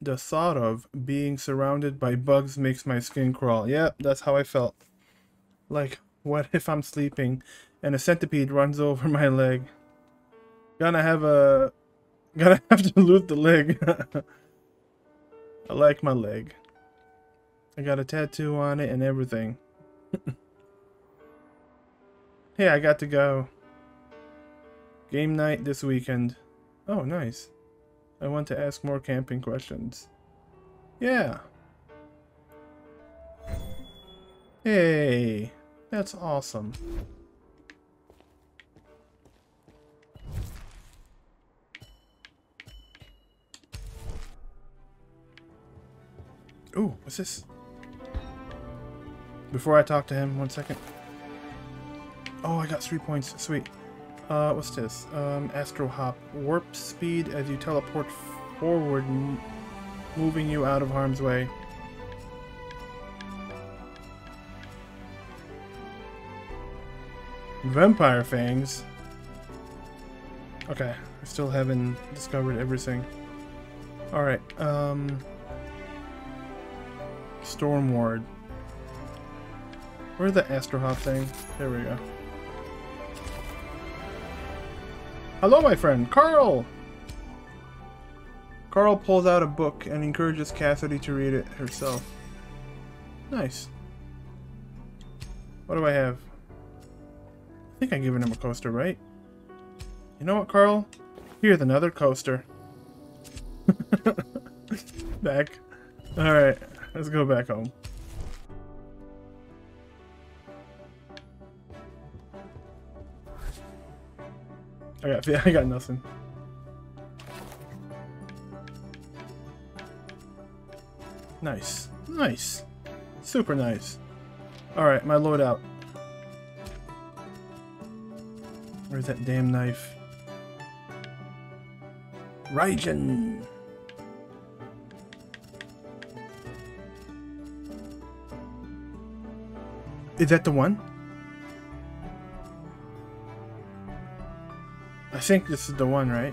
The thought of being surrounded by bugs makes my skin crawl. Yep, that's how I felt. Like, what if I'm sleeping and a centipede runs over my leg? Gonna have a... Gonna have to loot the leg. I like my leg. I got a tattoo on it and everything. hey, I got to go. Game night this weekend. Oh, nice. I want to ask more camping questions. Yeah. Hey, that's awesome. Ooh, what's this? Before I talk to him, one second. Oh, I got three points. Sweet. Uh, what's this? Um, Astro Hop. Warp speed as you teleport forward, moving you out of harm's way. Vampire Fangs. Okay, I still haven't discovered everything. Alright, um... Storm Ward. Where's the Astro Hop thing? There we go. Hello, my friend, Carl! Carl pulls out a book and encourages Cassidy to read it herself. Nice. What do I have? I think I've given him a coaster, right? You know what, Carl? Here's another coaster. back. Alright, let's go back home. I got I got nothing. Nice. Nice. Super nice. Alright, my loadout. Where's that damn knife? Raijin! Is that the one? I think this is the one, right?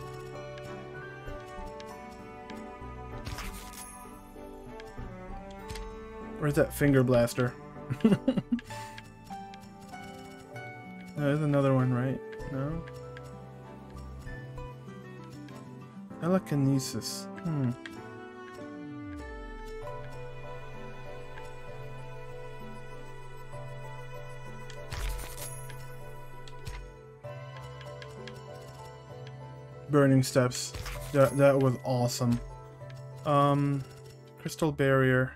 Where's that finger blaster? there's another one, right? No? Telekinesis. Hmm. burning steps. That that was awesome. Um, crystal barrier.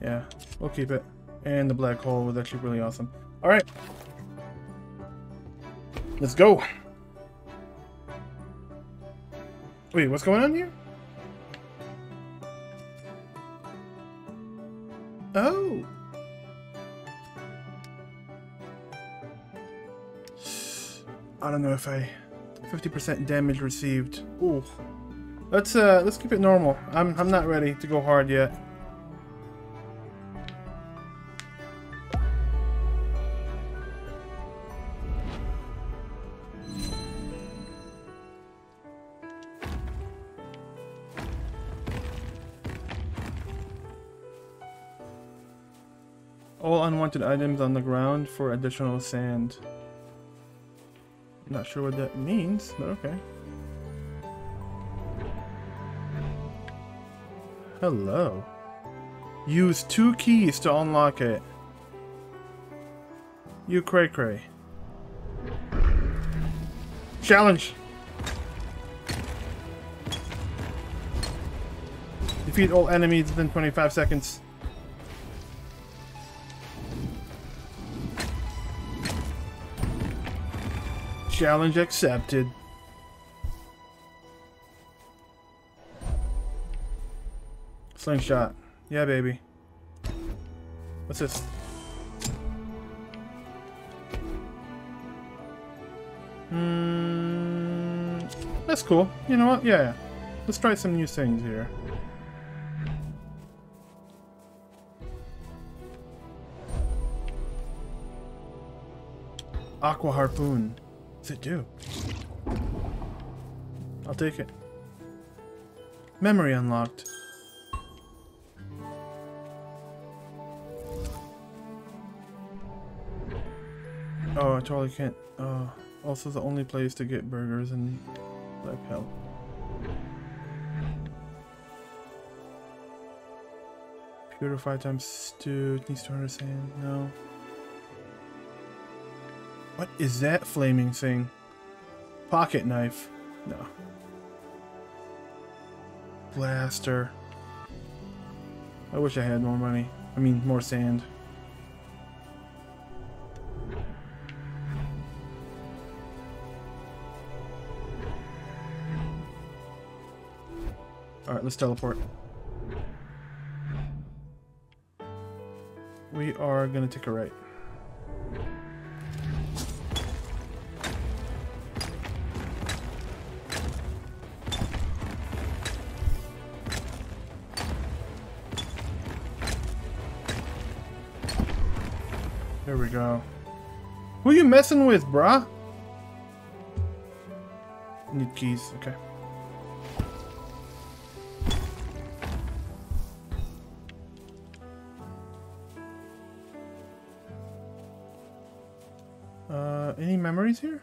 Yeah, we'll keep it. And the black hole was actually really awesome. All right, let's go. Wait, what's going on here? Oh. I don't know if I 50% damage received. Ooh. Let's uh let's keep it normal. I'm I'm not ready to go hard yet. Items on the ground for additional sand. Not sure what that means, but okay. Hello. Use two keys to unlock it. You cray cray. Challenge! Defeat all enemies within 25 seconds. Challenge accepted. Slingshot. Yeah, baby. What's this? Hmm. That's cool. You know what? Yeah, yeah. Let's try some new things here. Aqua Harpoon. What's it do? I'll take it. Memory unlocked. Oh, I totally can't. Uh, also the only place to get burgers in like hell. Purify times stew. Needs to understand. No. What is that flaming thing? Pocket knife. No. Blaster. I wish I had more money. I mean, more sand. Alright, let's teleport. We are gonna take a right. Messing with, brah? Need keys, okay. Uh, any memories here?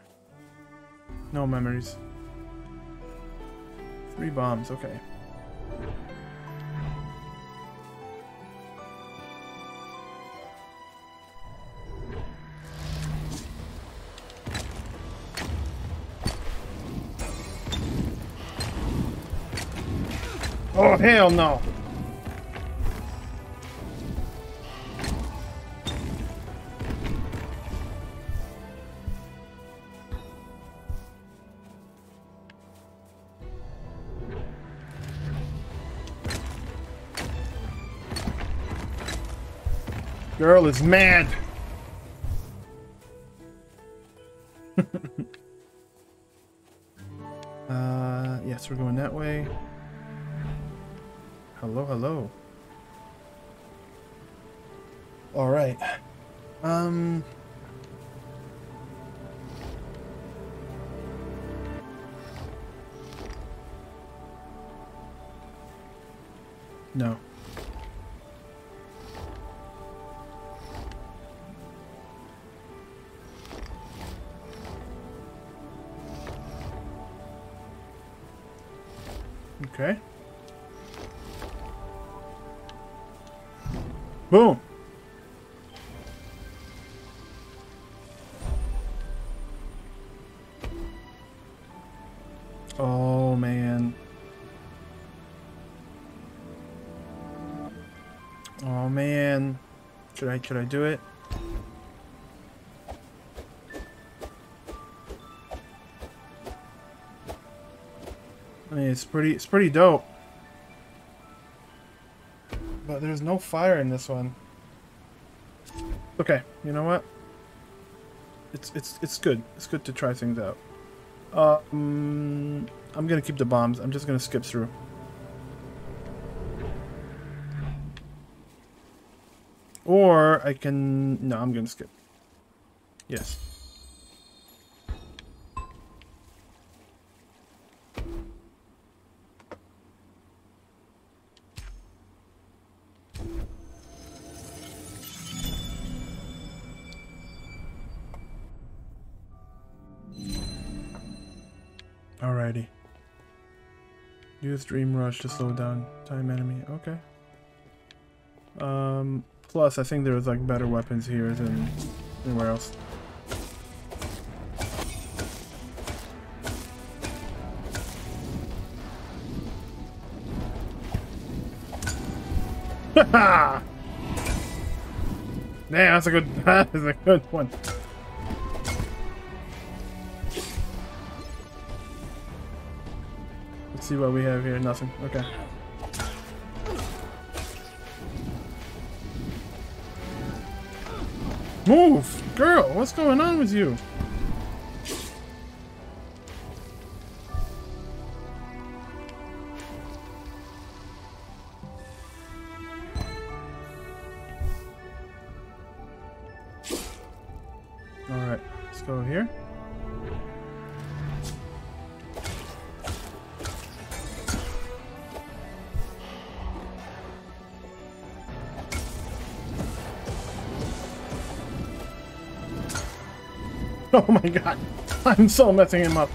No memories. Three bombs, okay. Oh, hell no! Girl is mad. Should I should I do it? I mean, it's pretty it's pretty dope. But there's no fire in this one. Okay, you know what? It's it's it's good. It's good to try things out. Um, I'm gonna keep the bombs. I'm just gonna skip through. Or I can... No, I'm gonna skip. Yes. Alrighty. Use Dream Rush to slow down time enemy. Okay. Um, plus, I think there's like better weapons here than anywhere else. Haha! Damn, that's a good. That is a good one. Let's see what we have here. Nothing. Okay. Move! Girl, what's going on with you? Oh my god. I'm so messing him up.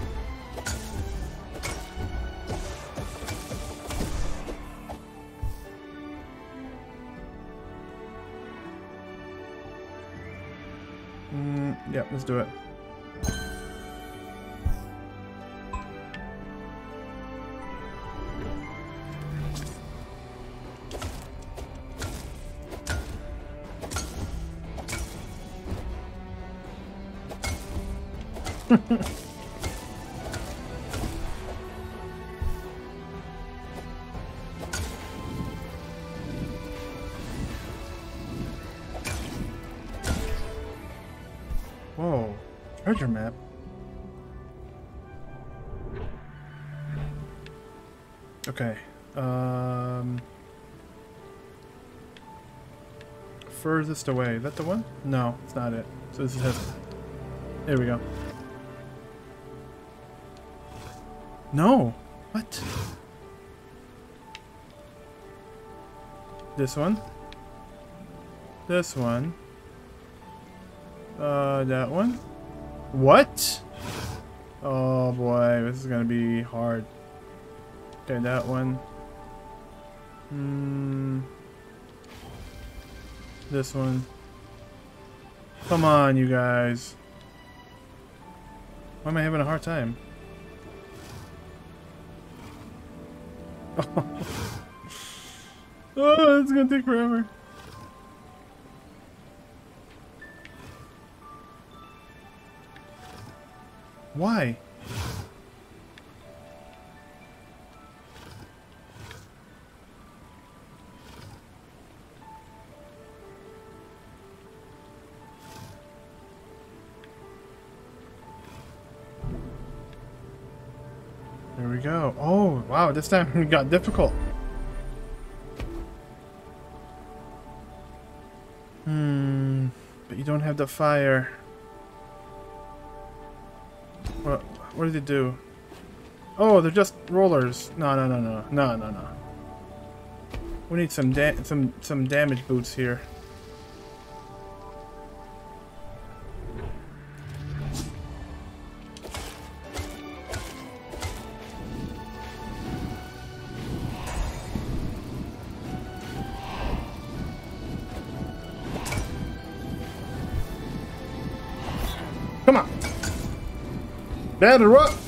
Treasure map. Okay. Um furthest away. Is that the one? No, it's not it. So this is There we go. No. What? This one. This one. Uh, that one. What? Oh boy, this is gonna be hard. Okay, that one. Hmm. This one. Come on, you guys. Why am I having a hard time? oh, it's gonna take forever. Why? There we go. Oh, wow, this time it got difficult. Hmm, but you don't have the fire. What, did they do? Oh, they're just rollers. No, no, no, no, no, no, no. We need some some some damage boots here. Batter up. There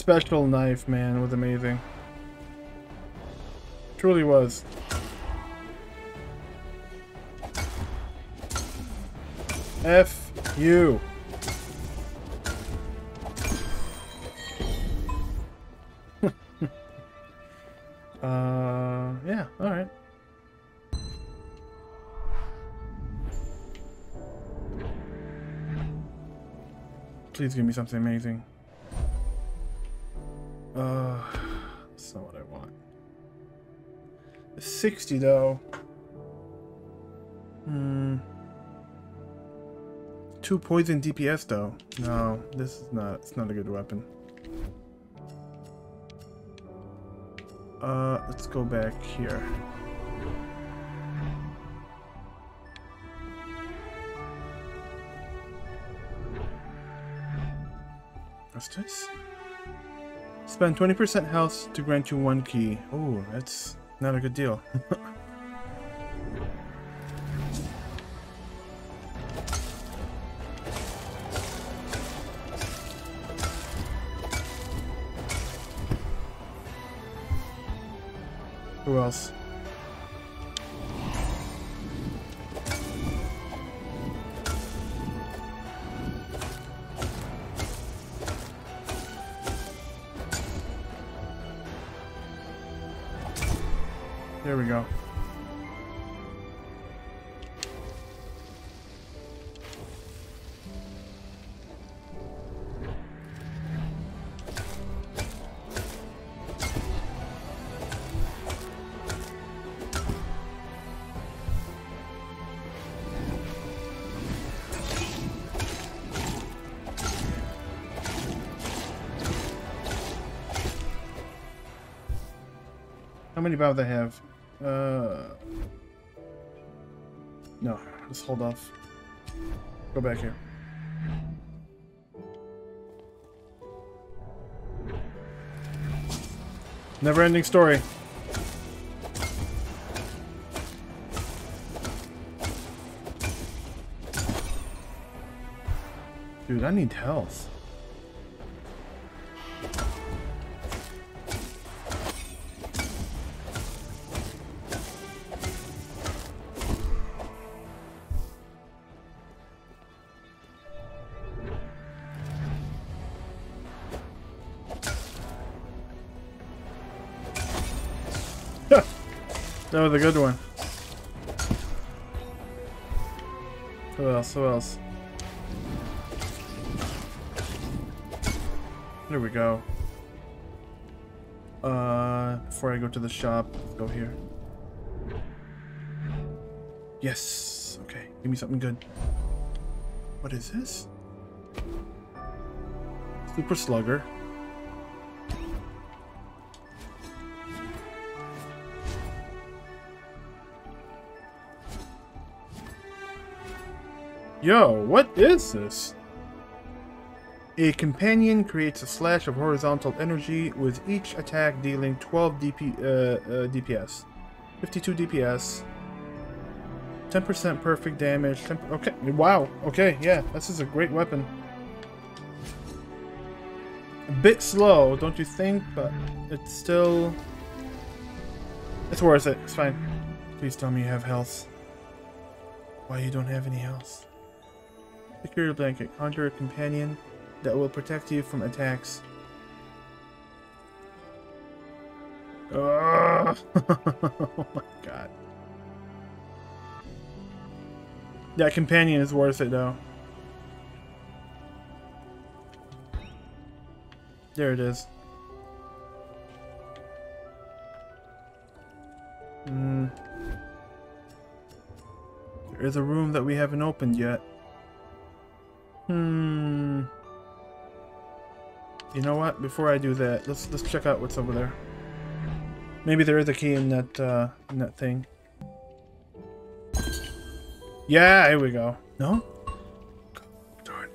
special knife, man, was amazing. Truly was. F you. uh, yeah, alright. Please give me something amazing. 60 though. Hmm. Two poison DPS though. No, this is not. It's not a good weapon. Uh, let's go back here. What's this? Spend 20% health to grant you one key. Oh, that's not a good deal. How many bombs I have? Uh, no, just hold off. Go back here. Never ending story. Dude, I need health. That was a good one. Who else? Who else? There we go. Uh, before I go to the shop, go here. Yes. Okay, give me something good. What is this? Super Slugger. Yo, what is this? A companion creates a slash of horizontal energy with each attack dealing 12 DP, uh, uh, DPS. 52 DPS. 10% perfect damage. 10 okay, wow. Okay, yeah, this is a great weapon. A bit slow, don't you think? But it's still... It's worth it. It's fine. Please tell me you have health. Why you don't have any health? Secure blanket. Conjure a companion that will protect you from attacks. Oh, my god. That companion is worth it though. There it is. Hmm. There is a room that we haven't opened yet. Hmm. You know what? Before I do that, let's let's check out what's over there. Maybe there is a key in that uh, in that thing. Yeah, here we go. No? Darn.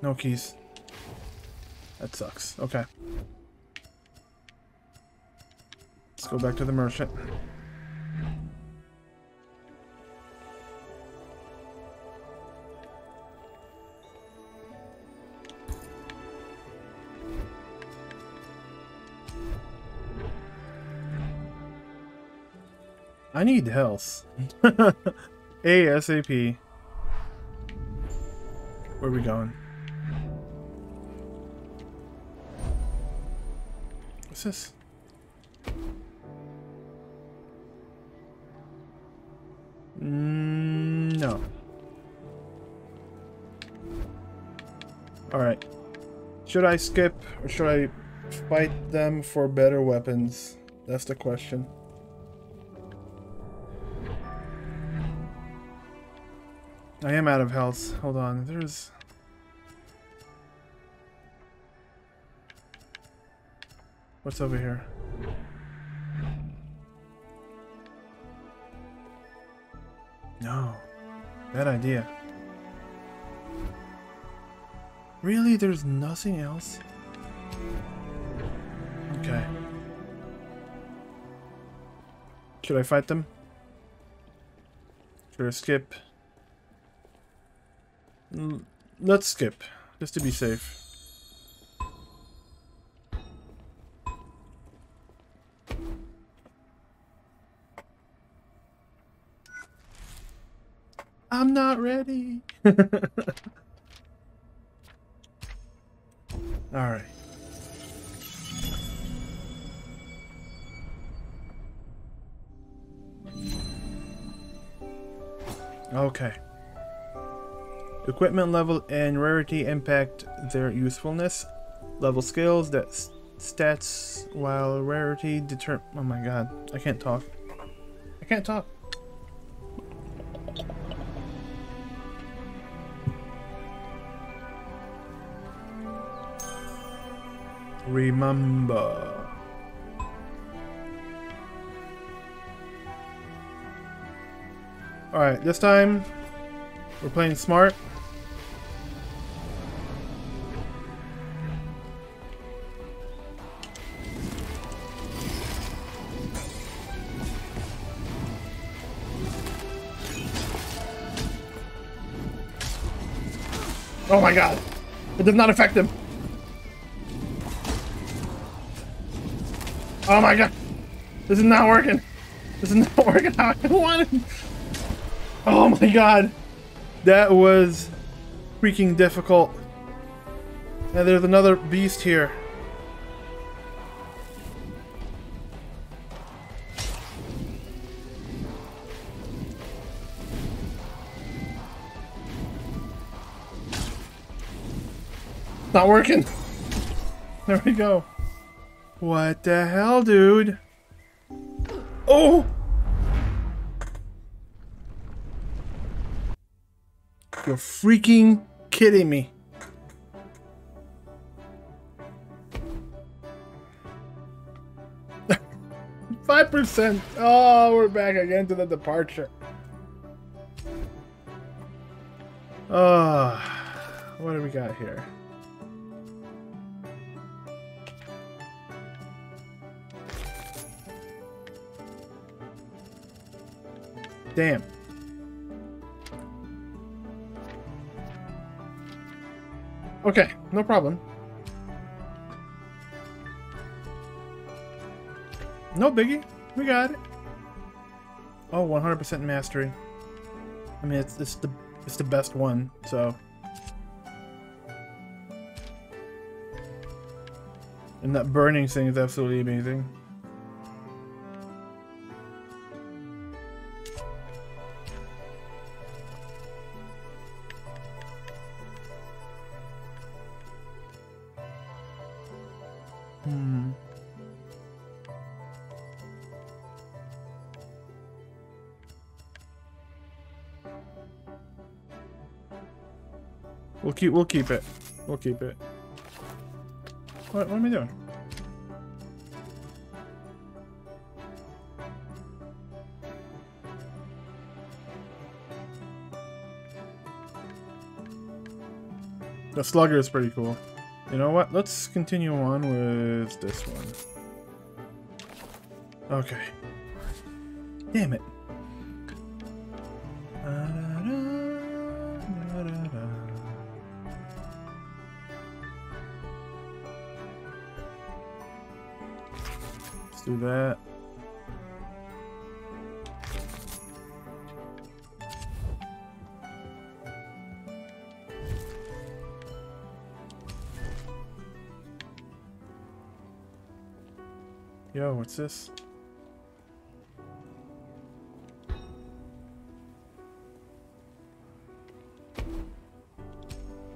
No keys. That sucks. Okay. Let's go back to the merchant. I need health. ASAP. Where are we going? What's this? Mm, no. Alright. Should I skip or should I fight them for better weapons? That's the question. I am out of health. Hold on. There's... What's over here? No. Bad idea. Really? There's nothing else? Okay. Should I fight them? Should I skip? Let's skip, just to be safe. I'm not ready. All right. Okay. Equipment level and rarity impact their usefulness. Level skills that stats while rarity deter. Oh my god, I can't talk. I can't talk. Remember. Alright, this time we're playing smart. Oh my god! It did not affect him! Oh my god! This is not working! This is not working how I wanted! Oh my god! That was freaking difficult. And there's another beast here. Not working. There we go. What the hell, dude? Oh! You're freaking kidding me. Five percent. Oh, we're back again to the departure. Oh, what do we got here? Damn. Okay, no problem. No biggie. We got it. Oh, 100% mastery. I mean, it's it's the it's the best one, so. And that burning thing is absolutely amazing. We'll keep it. We'll keep it. What what am I doing? The slugger is pretty cool. You know what? Let's continue on with this one. Okay. Damn it. Oh, what's this?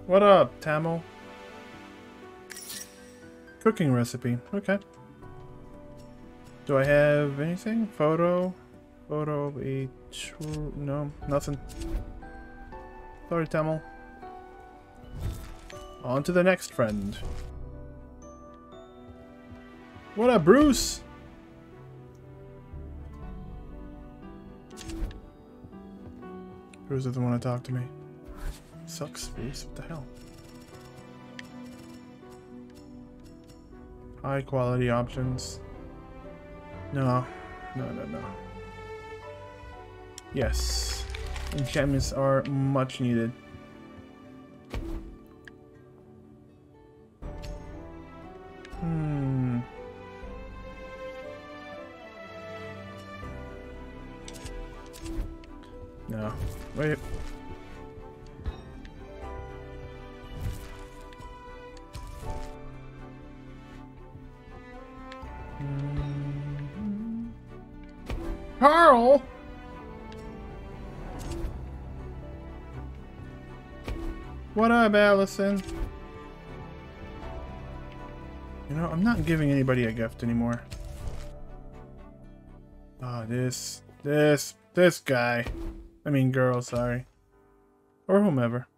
What up, Tamil? Cooking recipe. Okay. Do I have anything? Photo? Photo of a true... No, nothing. Sorry, Tamil. On to the next friend. What up, Bruce? Bruce doesn't want to talk to me. Sucks, Bruce. What the hell? High quality options. No. No, no, no. Yes. Enchantments are much needed. You know, I'm not giving anybody a gift anymore. Ah, oh, this, this, this guy. I mean girl, sorry. Or whomever.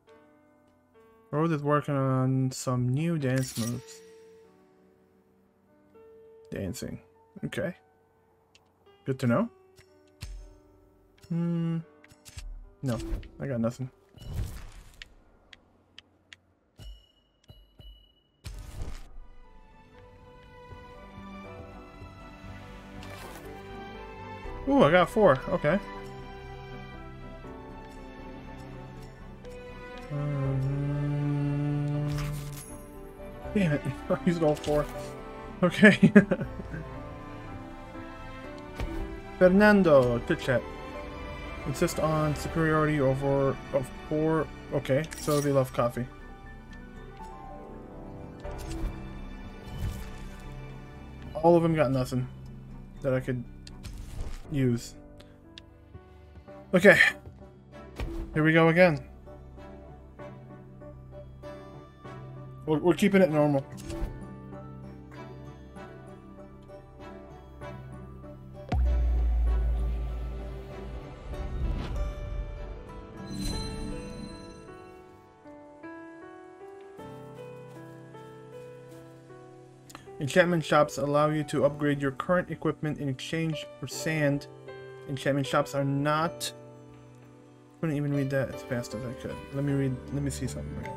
Rode is working on some new dance moves. Dancing. Okay. Good to know. Hmm. No, I got nothing. Ooh, I got four. Okay. Um, damn it. I used all four. Okay. Fernando, to chat. Insist on superiority over of poor. Okay, so they love coffee. All of them got nothing that I could use. Okay. Here we go again. We're, we're keeping it normal. Enchantment shops allow you to upgrade your current equipment in exchange for sand. Enchantment shops are not... I couldn't even read that as fast as I could. Let me read, let me see something.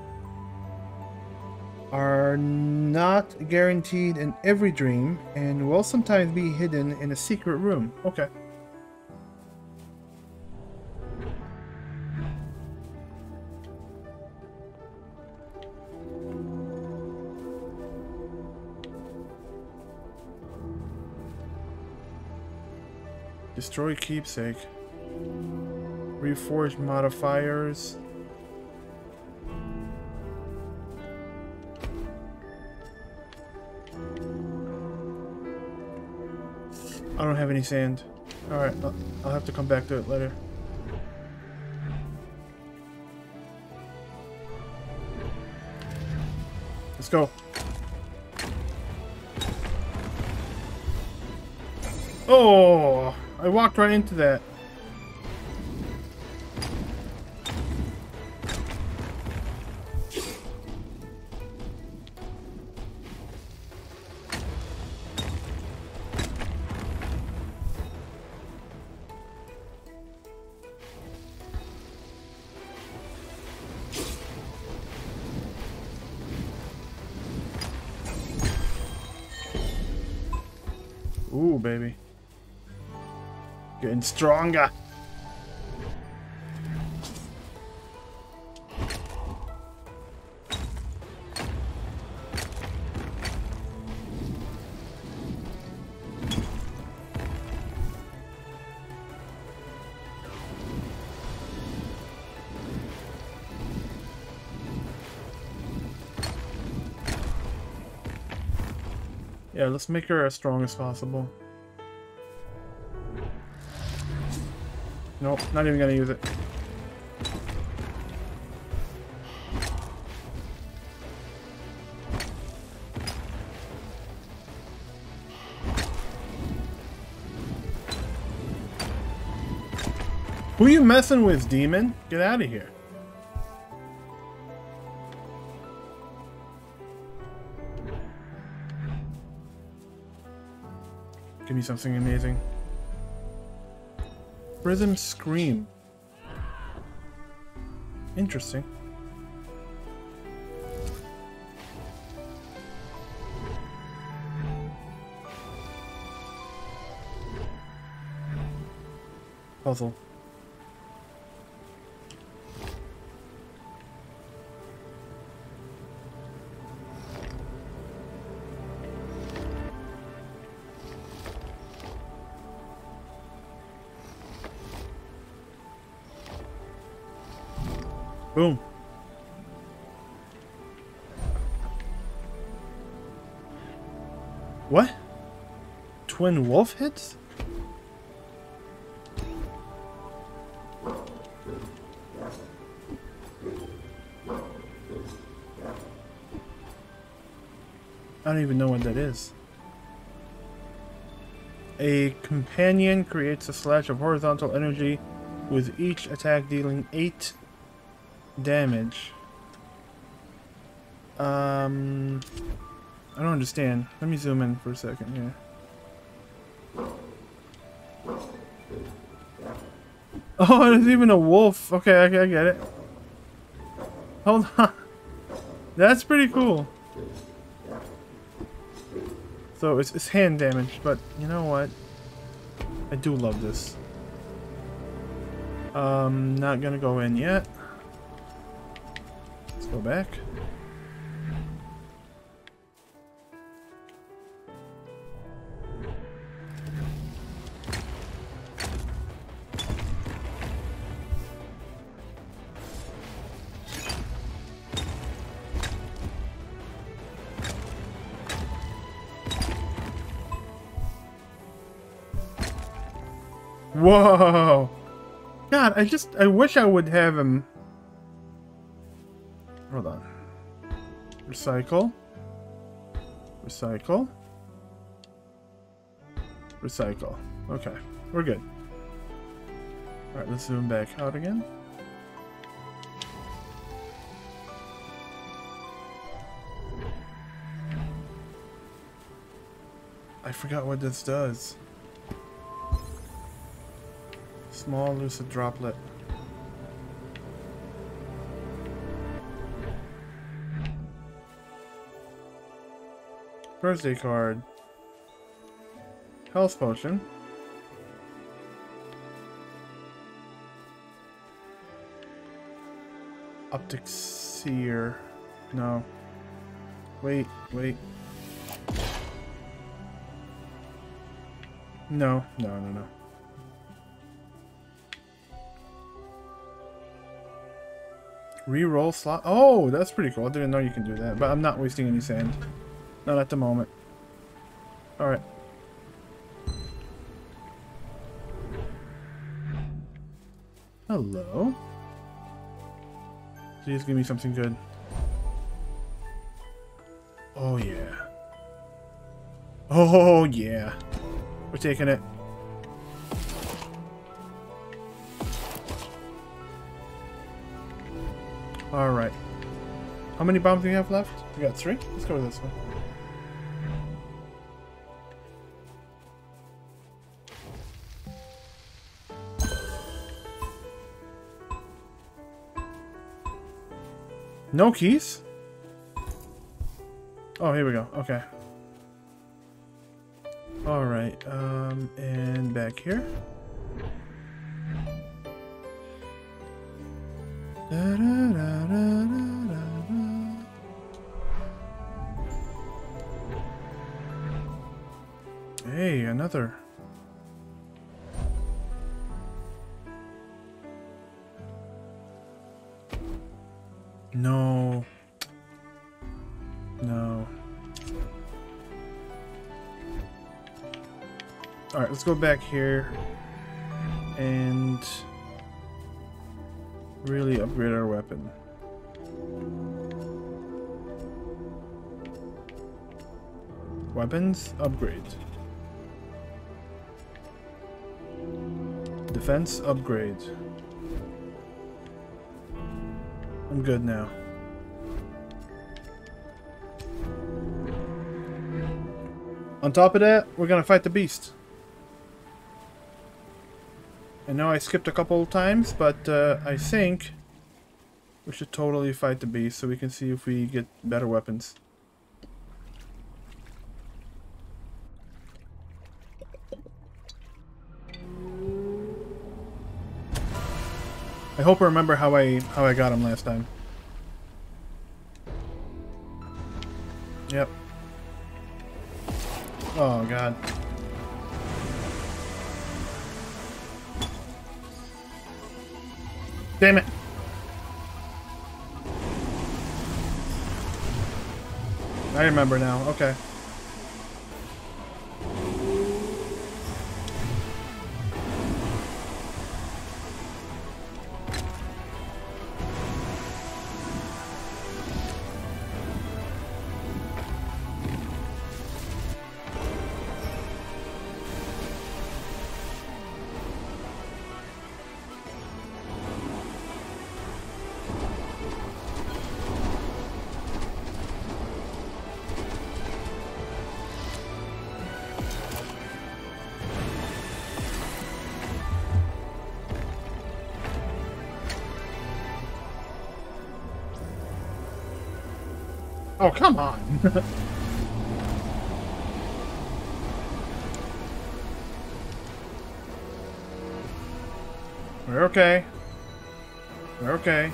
Are not guaranteed in every dream and will sometimes be hidden in a secret room. Okay. Destroy keepsake. Reforge modifiers. I don't have any sand. Alright, I'll, I'll have to come back to it later. Let's go. Oh! I walked right into that. Stronger. Yeah, let's make her as strong as possible. Nope, not even gonna use it. Who you messing with, demon? Get out of here. Give me something amazing. Prism Scream. Interesting. Puzzle. twin wolf hit? I don't even know what that is. A companion creates a slash of horizontal energy with each attack dealing 8 damage. Um, I don't understand. Let me zoom in for a second here. Oh, there's even a wolf. Okay, I get it. Hold on. That's pretty cool. So it's, it's hand damage, but you know what? I do love this. Um, not gonna go in yet. Let's go back. Whoa! God, I just, I wish I would have him. Hold on. Recycle. Recycle. Recycle. Okay, we're good. Alright, let's zoom back out again. I forgot what this does. Small lucid droplet. Birthday card. Health potion. Optic seer. No. Wait, wait. No, no, no, no. Reroll slot. Oh, that's pretty cool. I didn't know you can do that, but I'm not wasting any sand. Not at the moment. Alright. Hello. Please give me something good. Oh, yeah. Oh, yeah. We're taking it. Alright. How many bombs do we have left? We got three? Let's go with this one. No keys? Oh, here we go. Okay. Alright, um, and back here. Hey, another. No. No. Alright, let's go back here. And really upgrade our weapon. Weapons, upgrade. Defense, upgrade. I'm good now. On top of that, we're gonna fight the beast. I know I skipped a couple times, but uh, I think we should totally fight the beast so we can see if we get better weapons. I hope I remember how I how I got him last time. Yep. Oh god. Damn it. I remember now. Okay. Come on. We're okay. We're okay.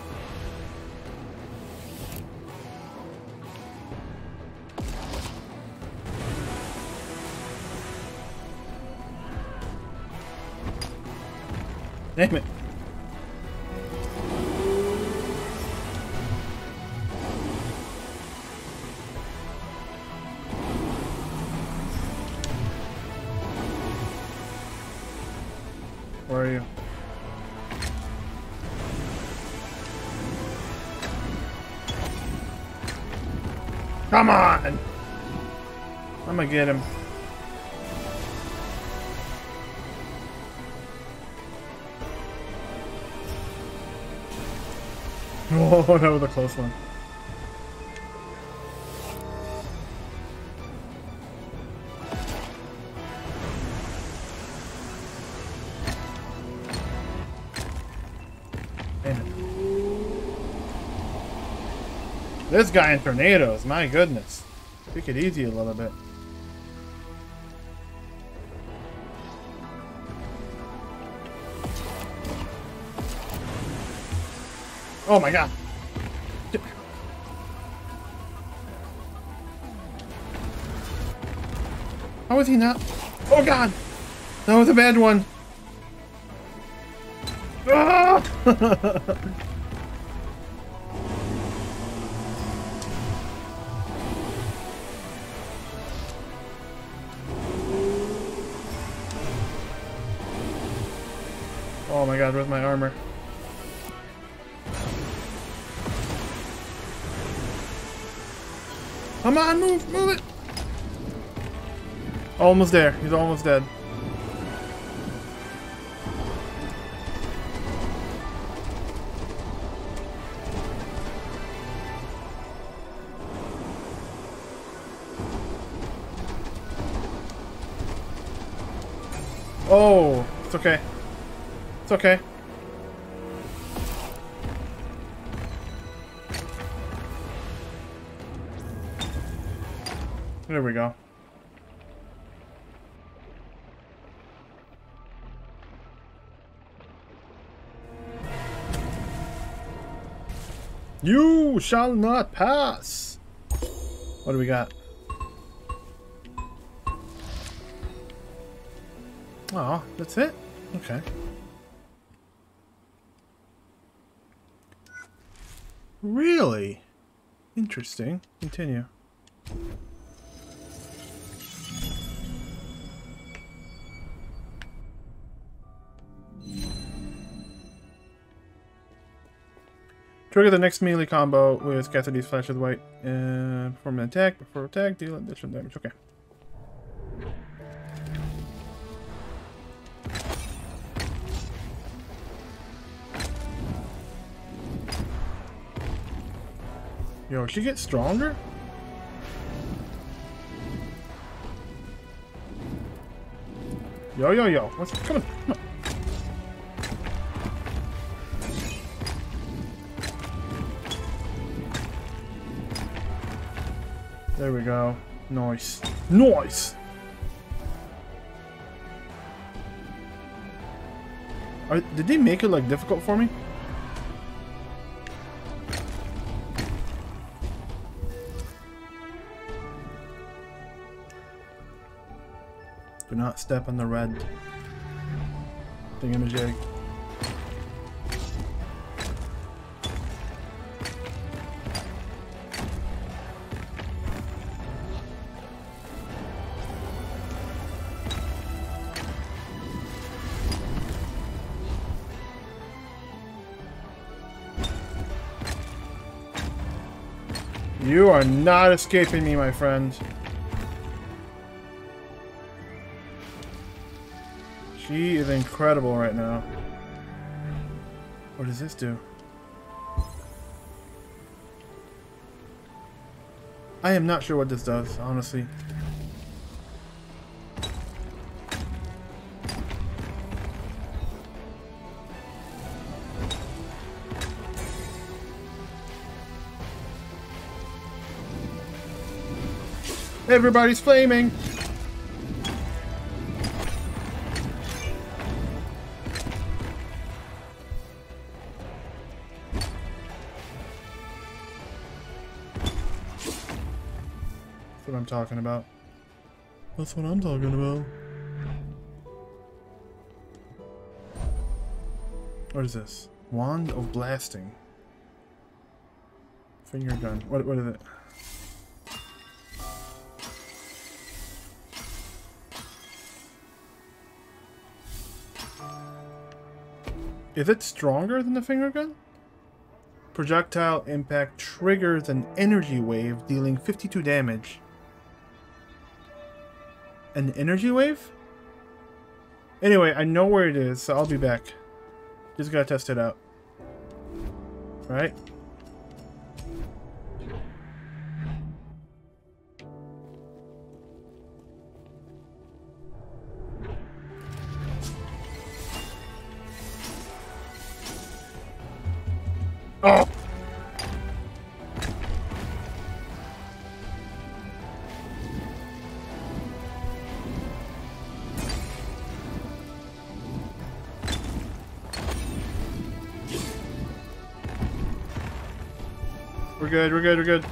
Damn it. Gonna get him. Oh, that was a close one. This guy in tornadoes, my goodness. Take it easy a little bit. Oh my god. How was he not? Oh god! That was a bad one. Ah! oh my god, where's my armor? Come on, move, move it! Almost there. He's almost dead. Oh, it's okay. It's okay. There we go. You shall not pass. What do we got? Oh, that's it? Okay. Really? Interesting. Continue. Trigger the next melee combo with Cassidy's Flash of White. Uh, perform an attack. Before attack, deal additional damage. Okay. Yo, she gets stronger? Yo, yo, yo. What's come on, come on. There we go. Nice. Nice! Are, did they make it like difficult for me? Do not step on the red thingamajig. You are not escaping me, my friend. She is incredible right now. What does this do? I am not sure what this does, honestly. Everybody's flaming! That's what I'm talking about. That's what I'm talking about. What is this? Wand of Blasting. Finger gun. What, what is it? Is it stronger than the finger gun? Projectile impact triggers an energy wave dealing 52 damage. An energy wave? Anyway, I know where it is, so I'll be back. Just gotta test it out. Right? Good, we're good, we're good.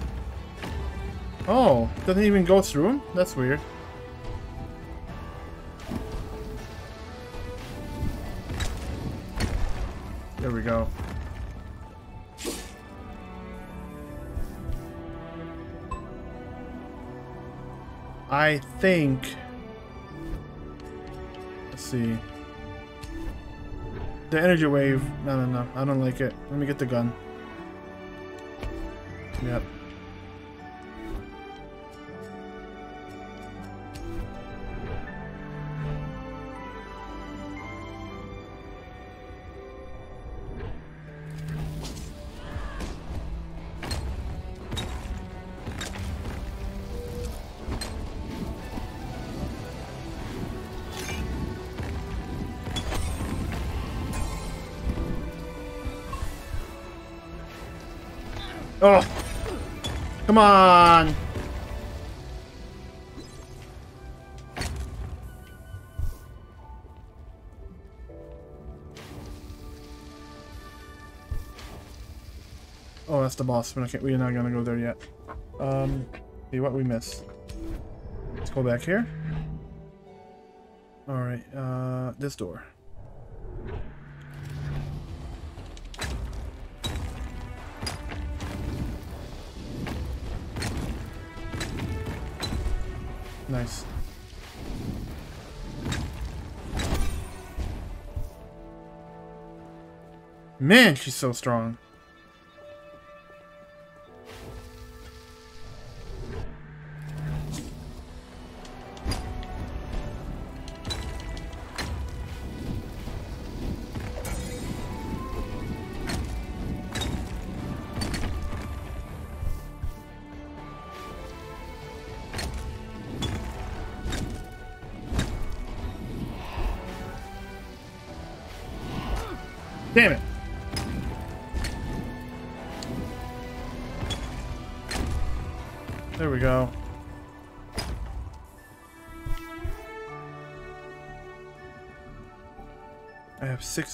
Oh, doesn't even go through him? That's weird. There we go. I think... Let's see. The energy wave... No, no, no. I don't like it. Let me get the gun. Yep. Oh! Come on! Oh, that's the boss. We're not, we're not gonna go there yet. Um, see what we missed. Let's go back here. Alright, uh, this door. Nice. Man, she's so strong.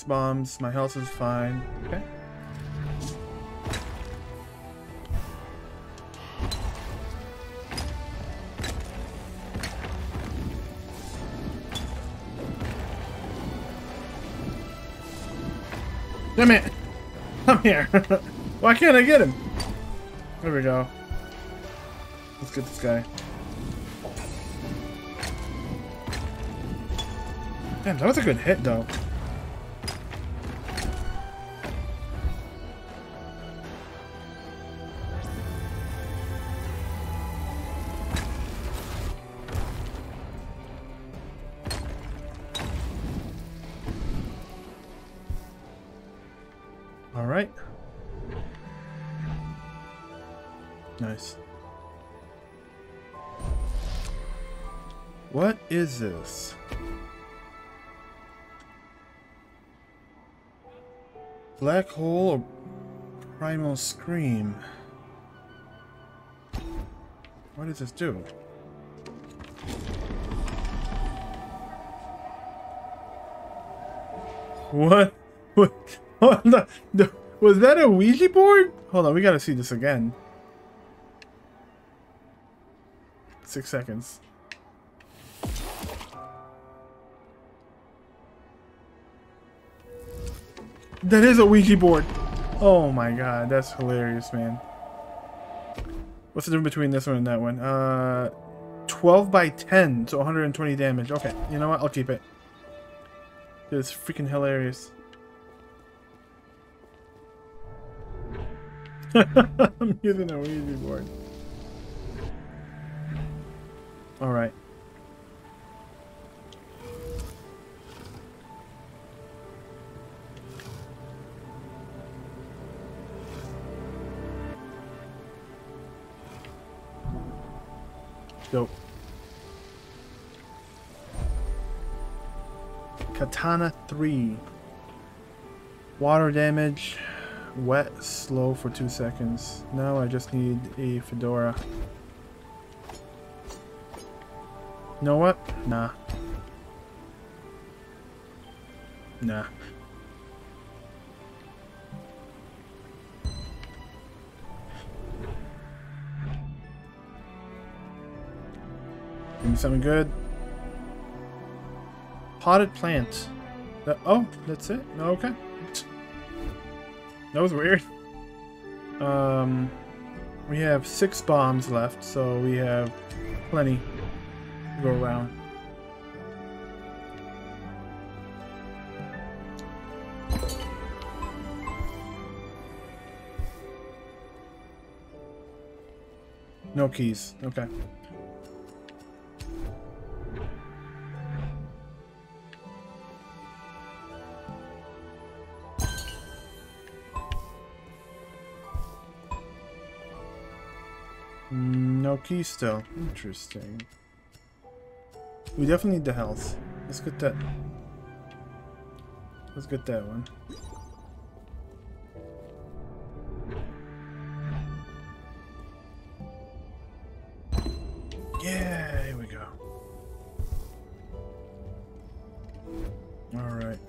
Bombs. My health is fine. Okay. Damn it! Come here! Why can't I get him? There we go. Let's get this guy. Damn, that was a good hit, though. Jesus. Black hole or primal scream? What does this do? What? What? was that a Ouija board? Hold on, we gotta see this again. Six seconds. That is a Ouija board. Oh my god, that's hilarious, man. What's the difference between this one and that one? Uh, 12 by 10, so 120 damage. Okay, you know what? I'll keep it. It's freaking hilarious. I'm using a Ouija board. Alright. Dope. Katana 3. Water damage. Wet, slow for 2 seconds. Now I just need a fedora. know what? Nah. Nah. Give me something good. Potted plant. Oh, that's it? Okay. That was weird. Um, we have six bombs left, so we have plenty to go around. No keys. Okay. No key still. Interesting. We definitely need the health. Let's get that. Let's get that one. Yeah, here we go. Alright.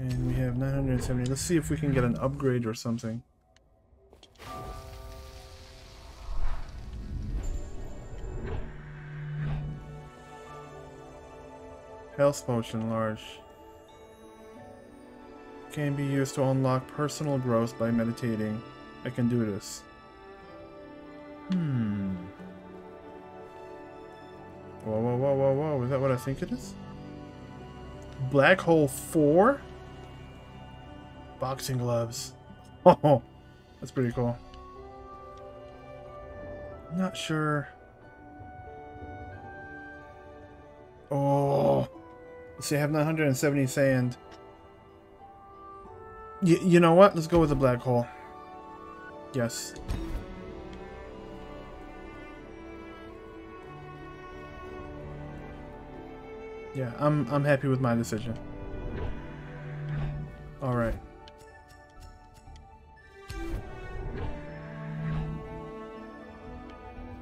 And we have 970. Let's see if we can get an upgrade or something. Health potion large. Can be used to unlock personal growth by meditating. I can do this. Hmm. Whoa, whoa, whoa, whoa, whoa. Is that what I think it is? Black Hole 4? Boxing gloves. Oh, that's pretty cool. Not sure. I have 970 sand. Y you know what? Let's go with the black hole. Yes. Yeah, I'm I'm happy with my decision. All right.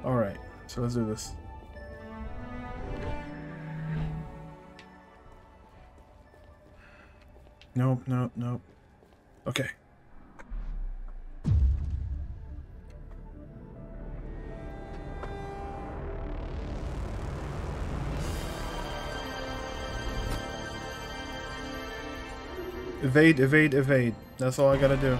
All right. So let's do this. Nope, nope, nope. Okay. Evade, evade, evade. That's all I gotta do.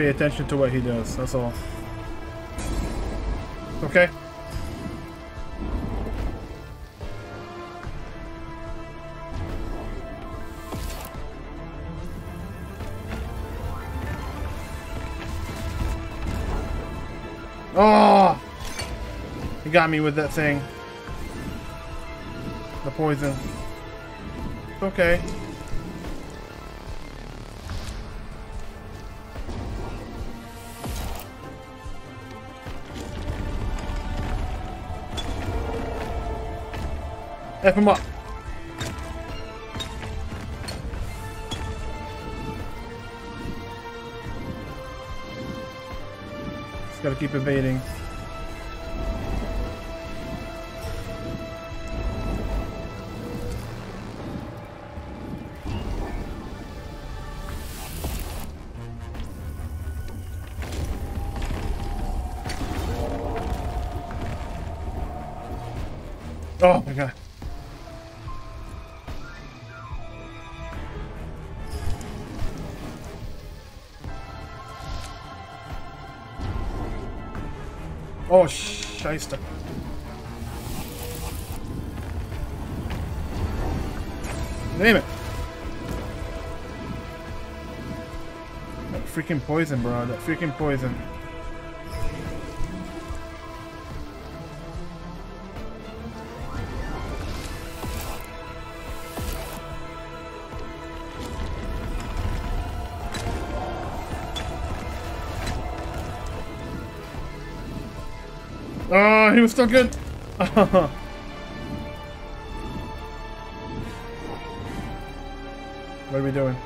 Pay attention to what he does, that's all. Okay? Oh! He got me with that thing. The poison. Okay. Him up. Just gotta keep evading. Freaking poison, bro. That freaking poison. Oh, he was still good. what are we doing?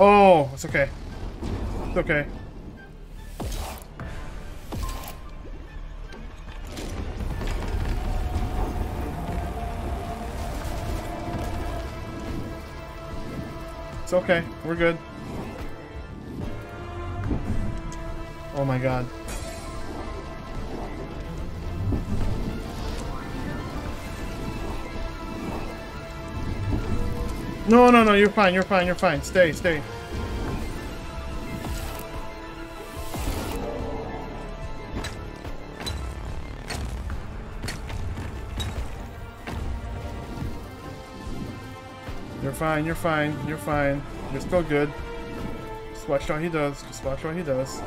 Oh, it's okay. It's okay. It's okay. We're good. Oh my god. No, no, no, you're fine, you're fine, you're fine. Stay, stay. You're fine, you're fine, you're fine. You're still good. Just watch what he does. Just watch what he does.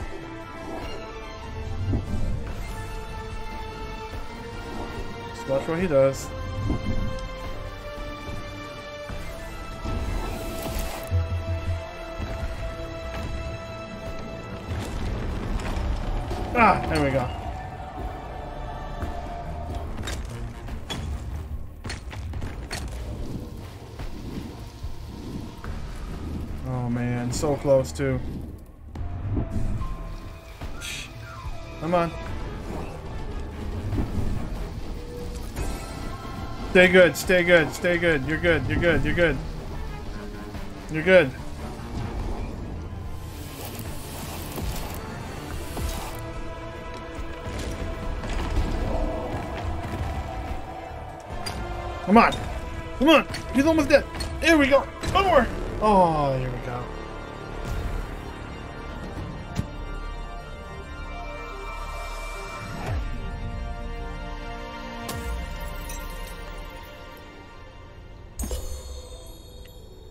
Just watch what he does. There we go. Oh man, so close too. Come on. Stay good, stay good, stay good. You're good, you're good, you're good. You're good. Come on. Come on. He's almost dead. Here we go. One more. Oh, here we go.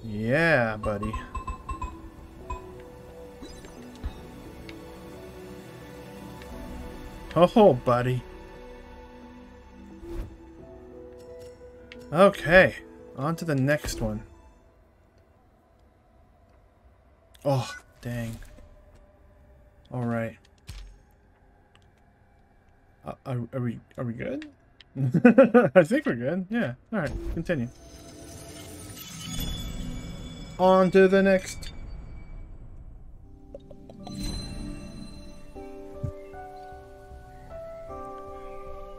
Yeah, buddy. Oh, buddy. Okay, on to the next one. Oh, dang. Alright. Uh, are, are we are we good? I think we're good. Yeah. Alright, continue. On to the next.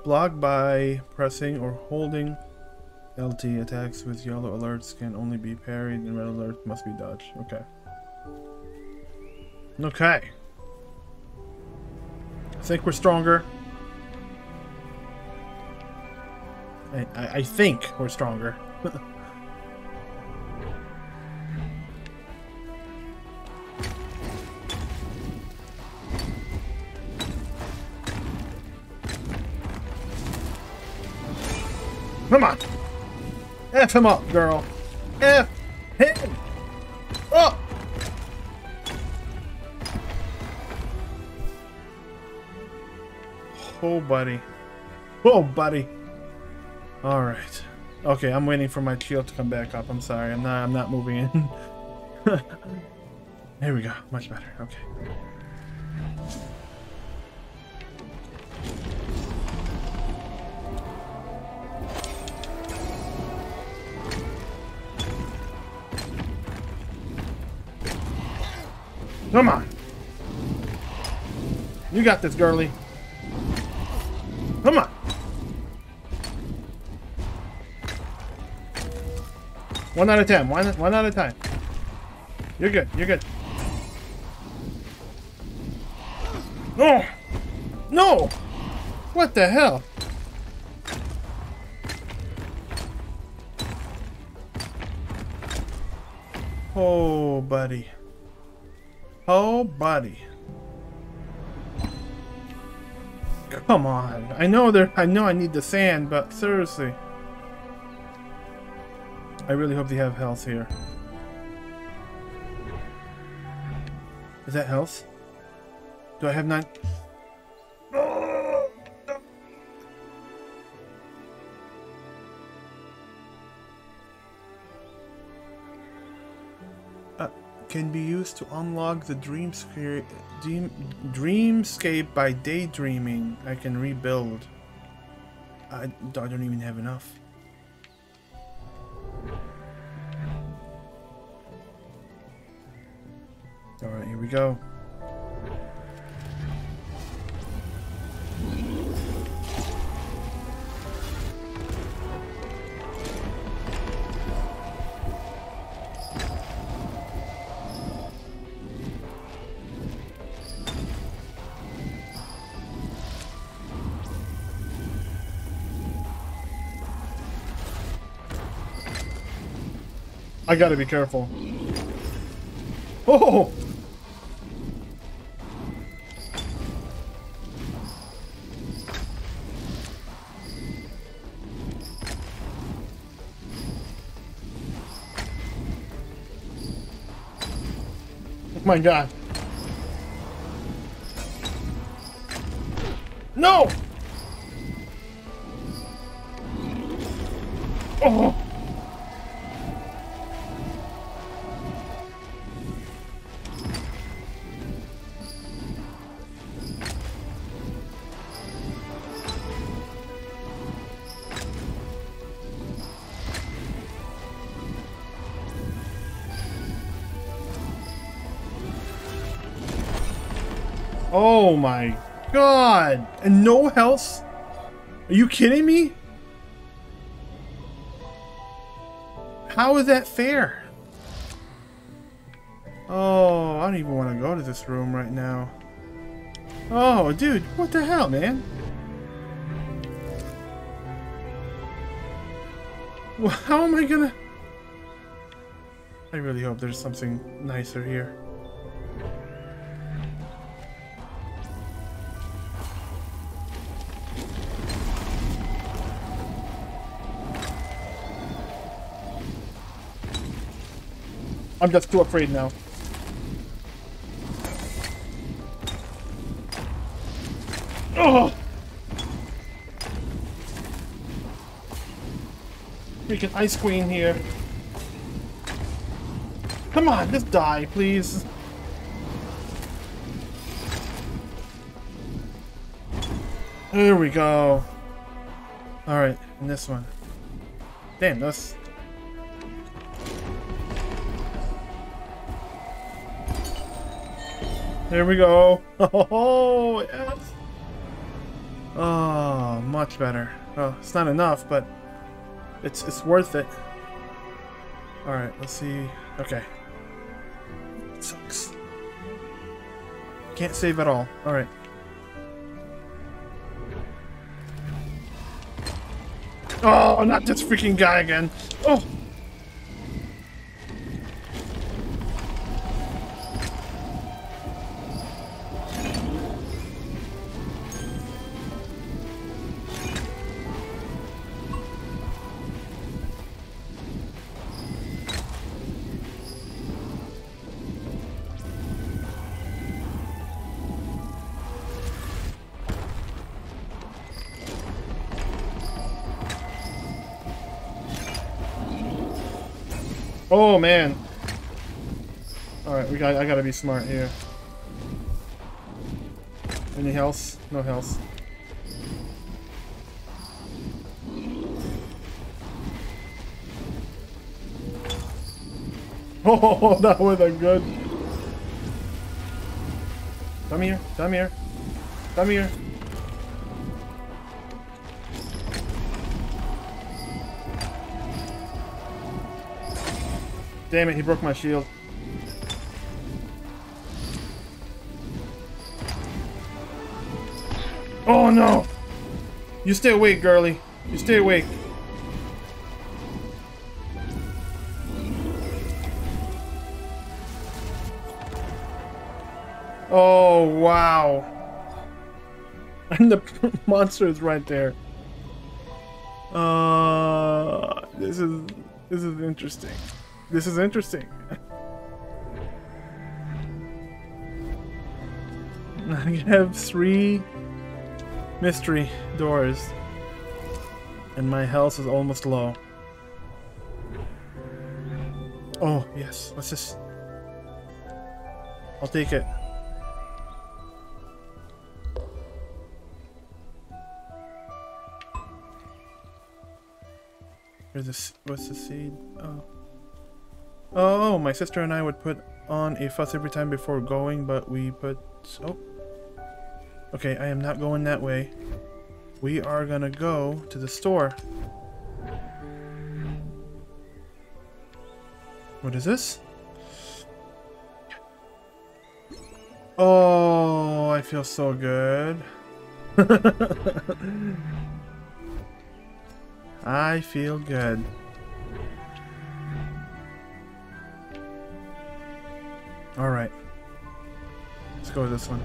Block by pressing or holding LT attacks with yellow alerts can only be parried and red alerts must be dodged. Okay. Okay. I think we're stronger. I, I, I think we're stronger. F him up, girl! F him up! Oh, buddy. Oh, buddy. All right. Okay, I'm waiting for my shield to come back up. I'm sorry. I'm not. I'm not moving in. There we go. Much better. Okay. Come on. You got this, girly. Come on. One out of ten. One, one out of ten. You're good. You're good. No! No! What the hell? Oh, buddy. Oh, buddy. Come on. I know there I know I need the sand, but seriously. I really hope they have health here. Is that health? Do I have nine? Can be used to unlock the dreamscape, dream, dreamscape by daydreaming. I can rebuild. I, I don't even have enough. Alright, here we go. I gotta be careful. Oh! Oh my god. No! My god! And no health? Are you kidding me? How is that fair? Oh, I don't even want to go to this room right now. Oh, dude, what the hell, man? Well, how am I gonna... I really hope there's something nicer here. I'm just too afraid now. Oh! Freaking Ice Queen here. Come on, just die, please. There we go. Alright, and this one. Damn, that's There we go. Oh, yes. Oh, much better. Oh, it's not enough, but it's it's worth it. All right, let's see. Okay. It sucks. Can't save at all. All right. Oh, not this freaking guy again. Oh. Man. Alright, we got I gotta be smart here. Any health? No health. Oh, that was a good. Come here, come here, come here. Damn it, he broke my shield. Oh no! You stay awake, girly. You stay awake. Oh, wow. And the monster is right there. Uh, this is this is interesting. This is interesting. I have three mystery doors, and my health is almost low. Oh yes, let's just. I'll take it. Here's this. What's the seed? Oh. Oh, my sister and I would put on a fuss every time before going, but we put. Oh. Okay, I am not going that way. We are gonna go to the store. What is this? Oh, I feel so good. I feel good. Alright. Let's go with this one.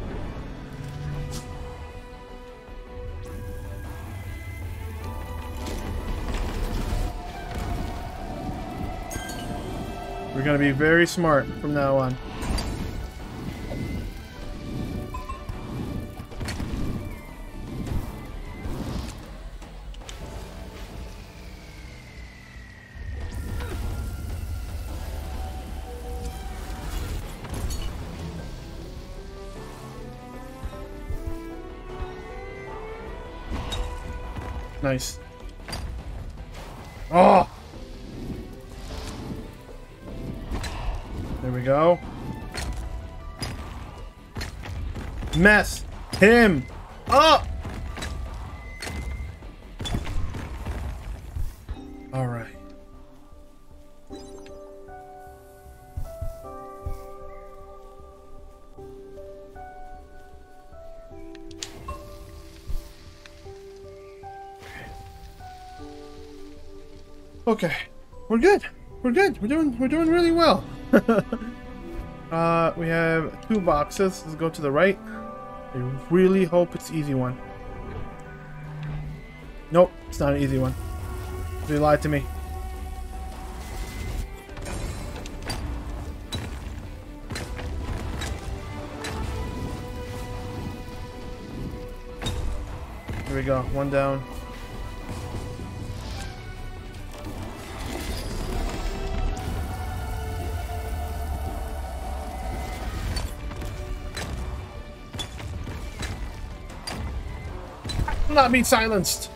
We're gonna be very smart from now on. Nice. Oh! There we go. Mess him up! Oh! Okay, we're good. We're good. We're doing we're doing really well. uh, we have two boxes. Let's go to the right. I really hope it's easy one. Nope, it's not an easy one. They lied to me. Here we go. One down. Not be silenced!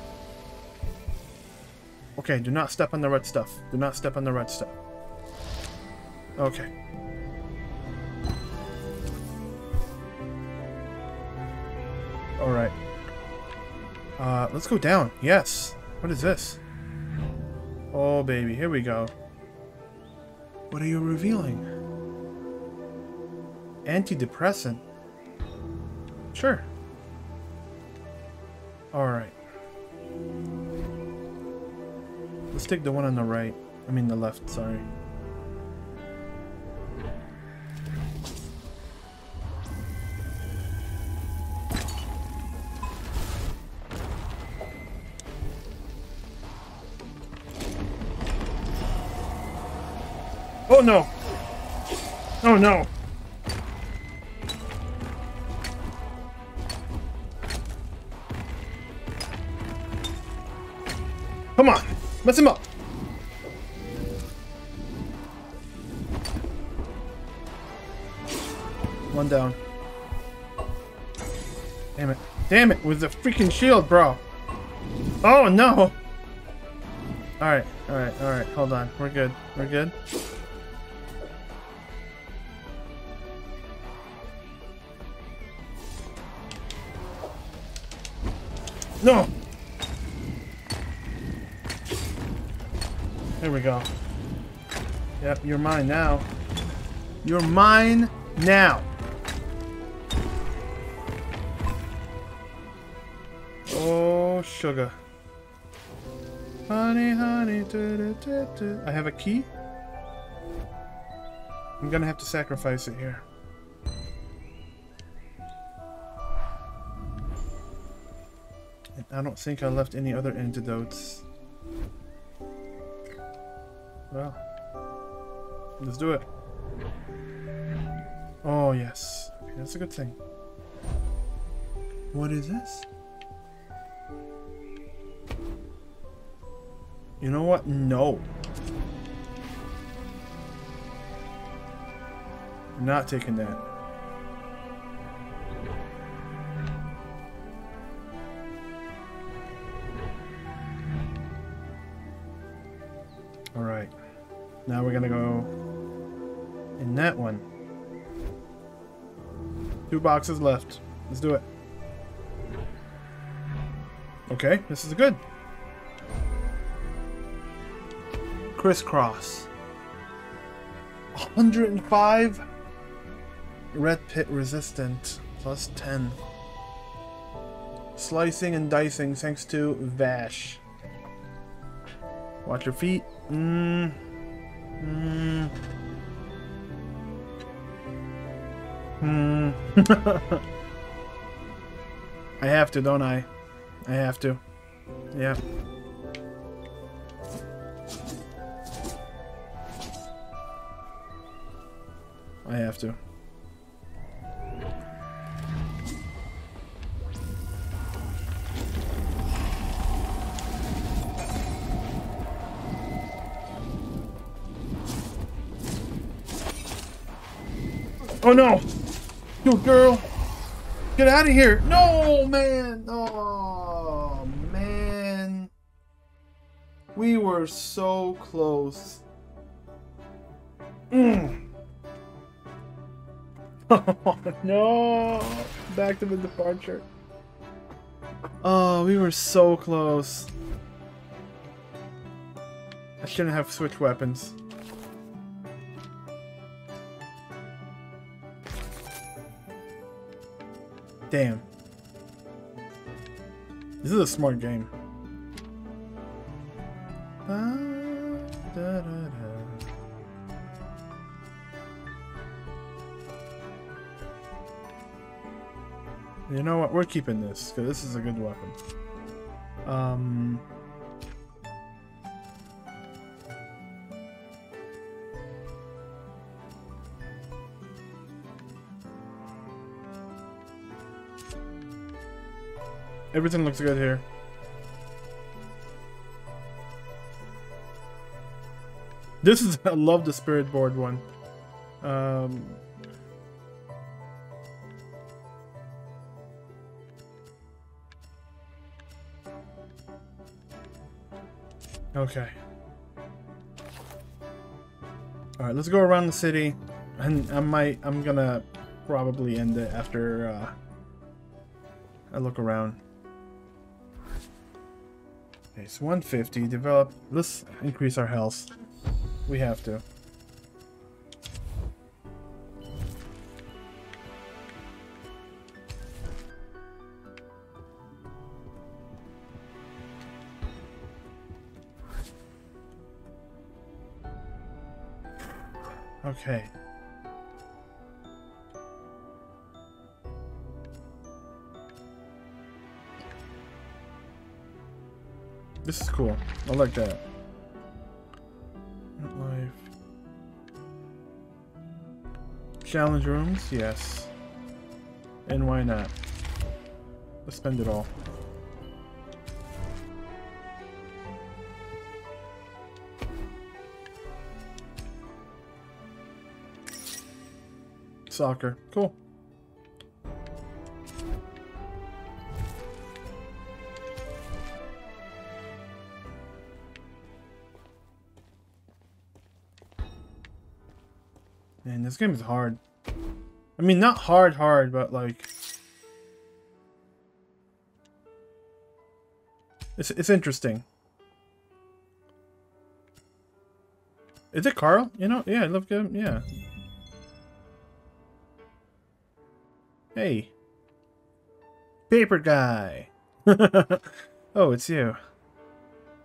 Okay, do not step on the red stuff. Do not step on the red stuff. Okay. Alright. Uh, let's go down. Yes. What is this? Oh, baby. Here we go. What are you revealing? Antidepressant. Sure. Take the one on the right. I mean the left, sorry. Oh no! Oh no! Come on, mess him up. One down. Damn it. Damn it, with the freaking shield, bro. Oh, no. Alright, alright, alright. Hold on. We're good. We're good. No! There we go. Yep, you're mine now. You're mine now. Oh, sugar. Honey, honey, do, do, do, do. I have a key? I'm gonna have to sacrifice it here. I don't think I left any other antidotes. Well, let's do it. Oh, yes. Okay, that's a good thing. What is this? You know what? No. I'm not taking that. Now we're gonna go in that one. Two boxes left. Let's do it. Okay, this is good. Crisscross. 105 red pit resistant plus 10 slicing and dicing thanks to Vash watch your feet mm. Mm. Hmm. I have to, don't I? I have to. Yeah. Oh no! Yo, girl! Get out of here! No, man! Oh, man. We were so close. Mm. Oh, no! Back to the departure. Oh, we were so close. I shouldn't have switched weapons. Damn. This is a smart game. You know what? We're keeping this because this is a good weapon. Um. Everything looks good here. This is, I love the spirit board one. Um, okay. Alright, let's go around the city. And I might, I'm gonna probably end it after uh, I look around. Okay, so 150. Develop. Let's increase our health. We have to. Okay. This is cool. I like that. Life. Challenge rooms? Yes. And why not? Let's spend it all. Soccer. Cool. Game is hard. I mean, not hard, hard, but like... It's, it's interesting. Is it Carl? You know, yeah, I love him. Yeah. Hey. Paper guy. oh, it's you.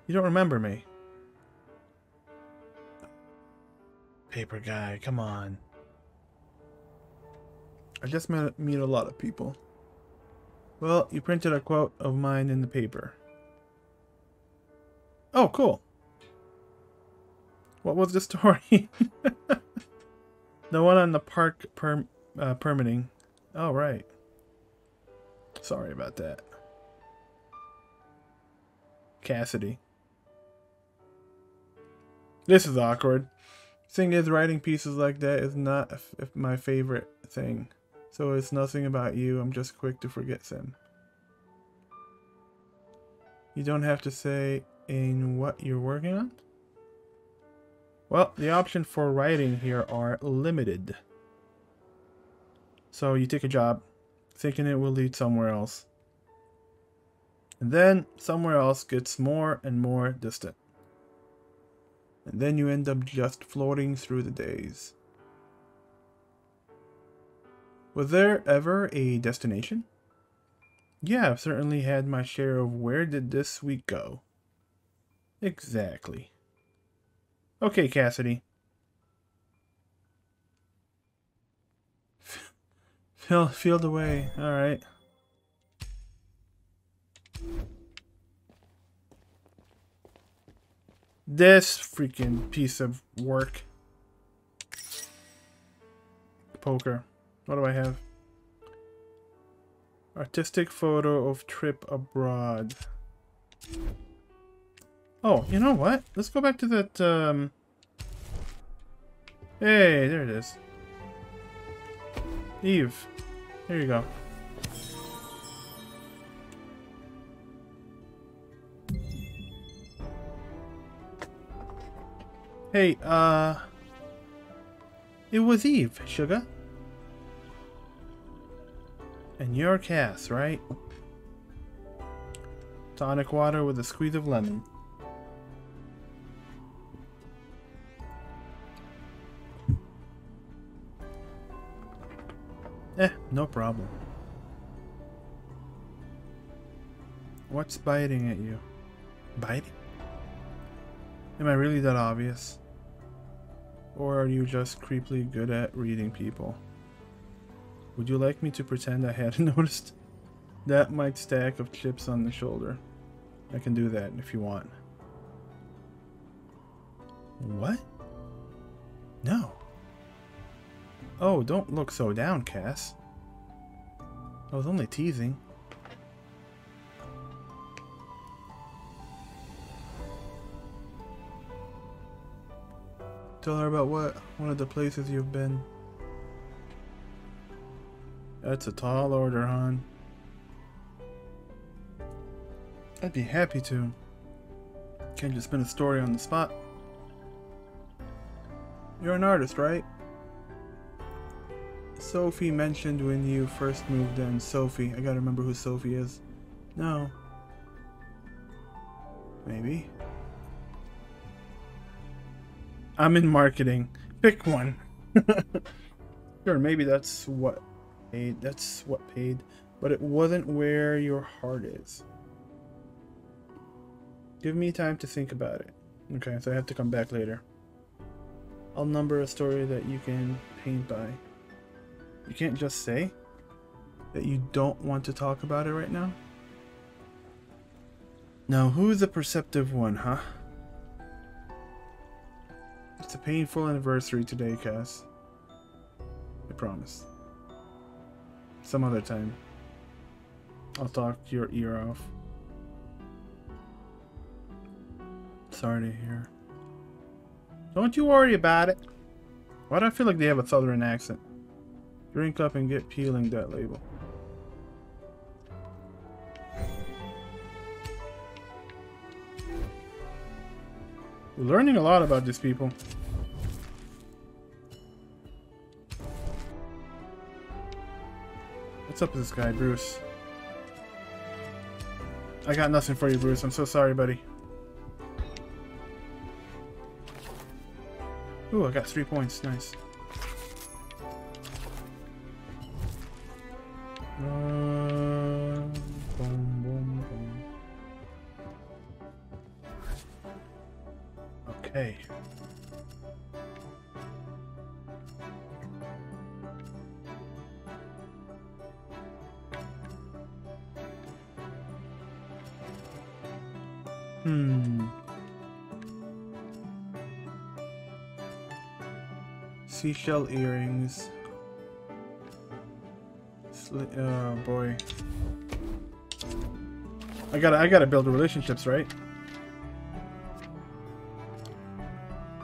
You don't remember me. Paper guy, come on. I just met meet a lot of people. Well, you printed a quote of mine in the paper. Oh, cool. What was the story? the one on the park per, uh, permitting. Oh, right. Sorry about that. Cassidy. This is awkward. Thing is, writing pieces like that is not my favorite thing. So it's nothing about you, I'm just quick to forget them. You don't have to say in what you're working on? Well, the option for writing here are limited. So you take a job, thinking it will lead somewhere else. And then somewhere else gets more and more distant. And then you end up just floating through the days. Was there ever a destination? Yeah, I've certainly had my share of where did this week go. Exactly. Okay, Cassidy. Feel, feel the way. Alright. This freaking piece of work. Poker. What do I have? Artistic photo of trip abroad. Oh, you know what? Let's go back to that, um... Hey, there it is. Eve. There you go. Hey, uh... It was Eve, sugar. And you're Cass, right? Tonic water with a squeeze of lemon. Eh, no problem. What's biting at you? Biting? Am I really that obvious? Or are you just creepily good at reading people? Would you like me to pretend I hadn't noticed? That might stack of chips on the shoulder. I can do that if you want. What? No. Oh, don't look so down, Cass. I was only teasing. Tell her about what? One of the places you've been. That's a tall order, hon. I'd be happy to. Can't just spin a story on the spot. You're an artist, right? Sophie mentioned when you first moved in. Sophie. I gotta remember who Sophie is. No. Maybe. I'm in marketing. Pick one. sure, maybe that's what paid. That's what paid. But it wasn't where your heart is. Give me time to think about it. Okay, so I have to come back later. I'll number a story that you can paint by. You can't just say that you don't want to talk about it right now? Now, who's the perceptive one, huh? It's a painful anniversary today, Cass. I promise. Some other time. I'll talk your ear off. Sorry to hear. Don't you worry about it. Why do I feel like they have a southern accent? Drink up and get peeling that label. We're learning a lot about these people. What's up with this guy, Bruce? I got nothing for you, Bruce. I'm so sorry, buddy. Ooh, I got three points. Nice. Uh, Seashell earrings. Sli oh boy. I gotta I gotta build relationships, right?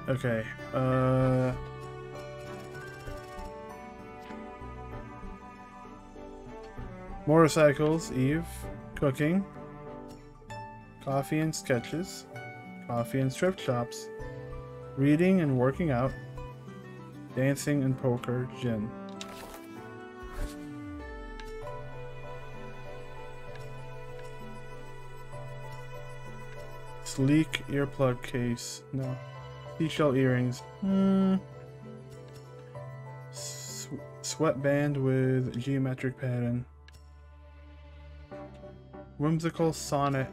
Okay. Uh Motorcycles, Eve. Cooking. Coffee and sketches. Coffee and strip shops. Reading and working out. Dancing and poker, gin. Sleek earplug case. No. Seashell earrings. Hmm. Sweatband with geometric pattern. Whimsical sonnet.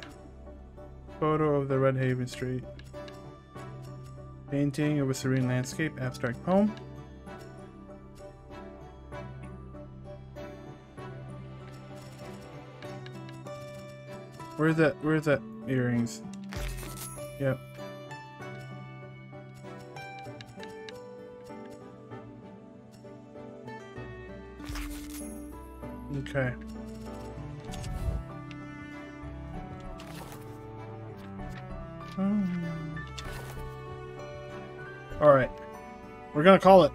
Photo of the Redhaven Street. Painting of a serene landscape. Abstract poem. Where's that? Where's that earrings? Yep. Okay. Hmm. All right. We're gonna call it.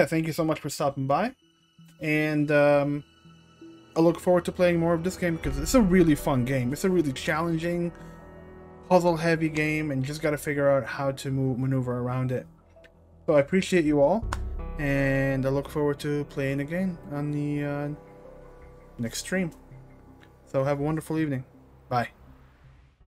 Yeah, thank you so much for stopping by. And um, I look forward to playing more of this game because it's a really fun game. It's a really challenging, puzzle-heavy game, and just got to figure out how to move, maneuver around it. So I appreciate you all, and I look forward to playing again on the uh, next stream. So have a wonderful evening. Bye.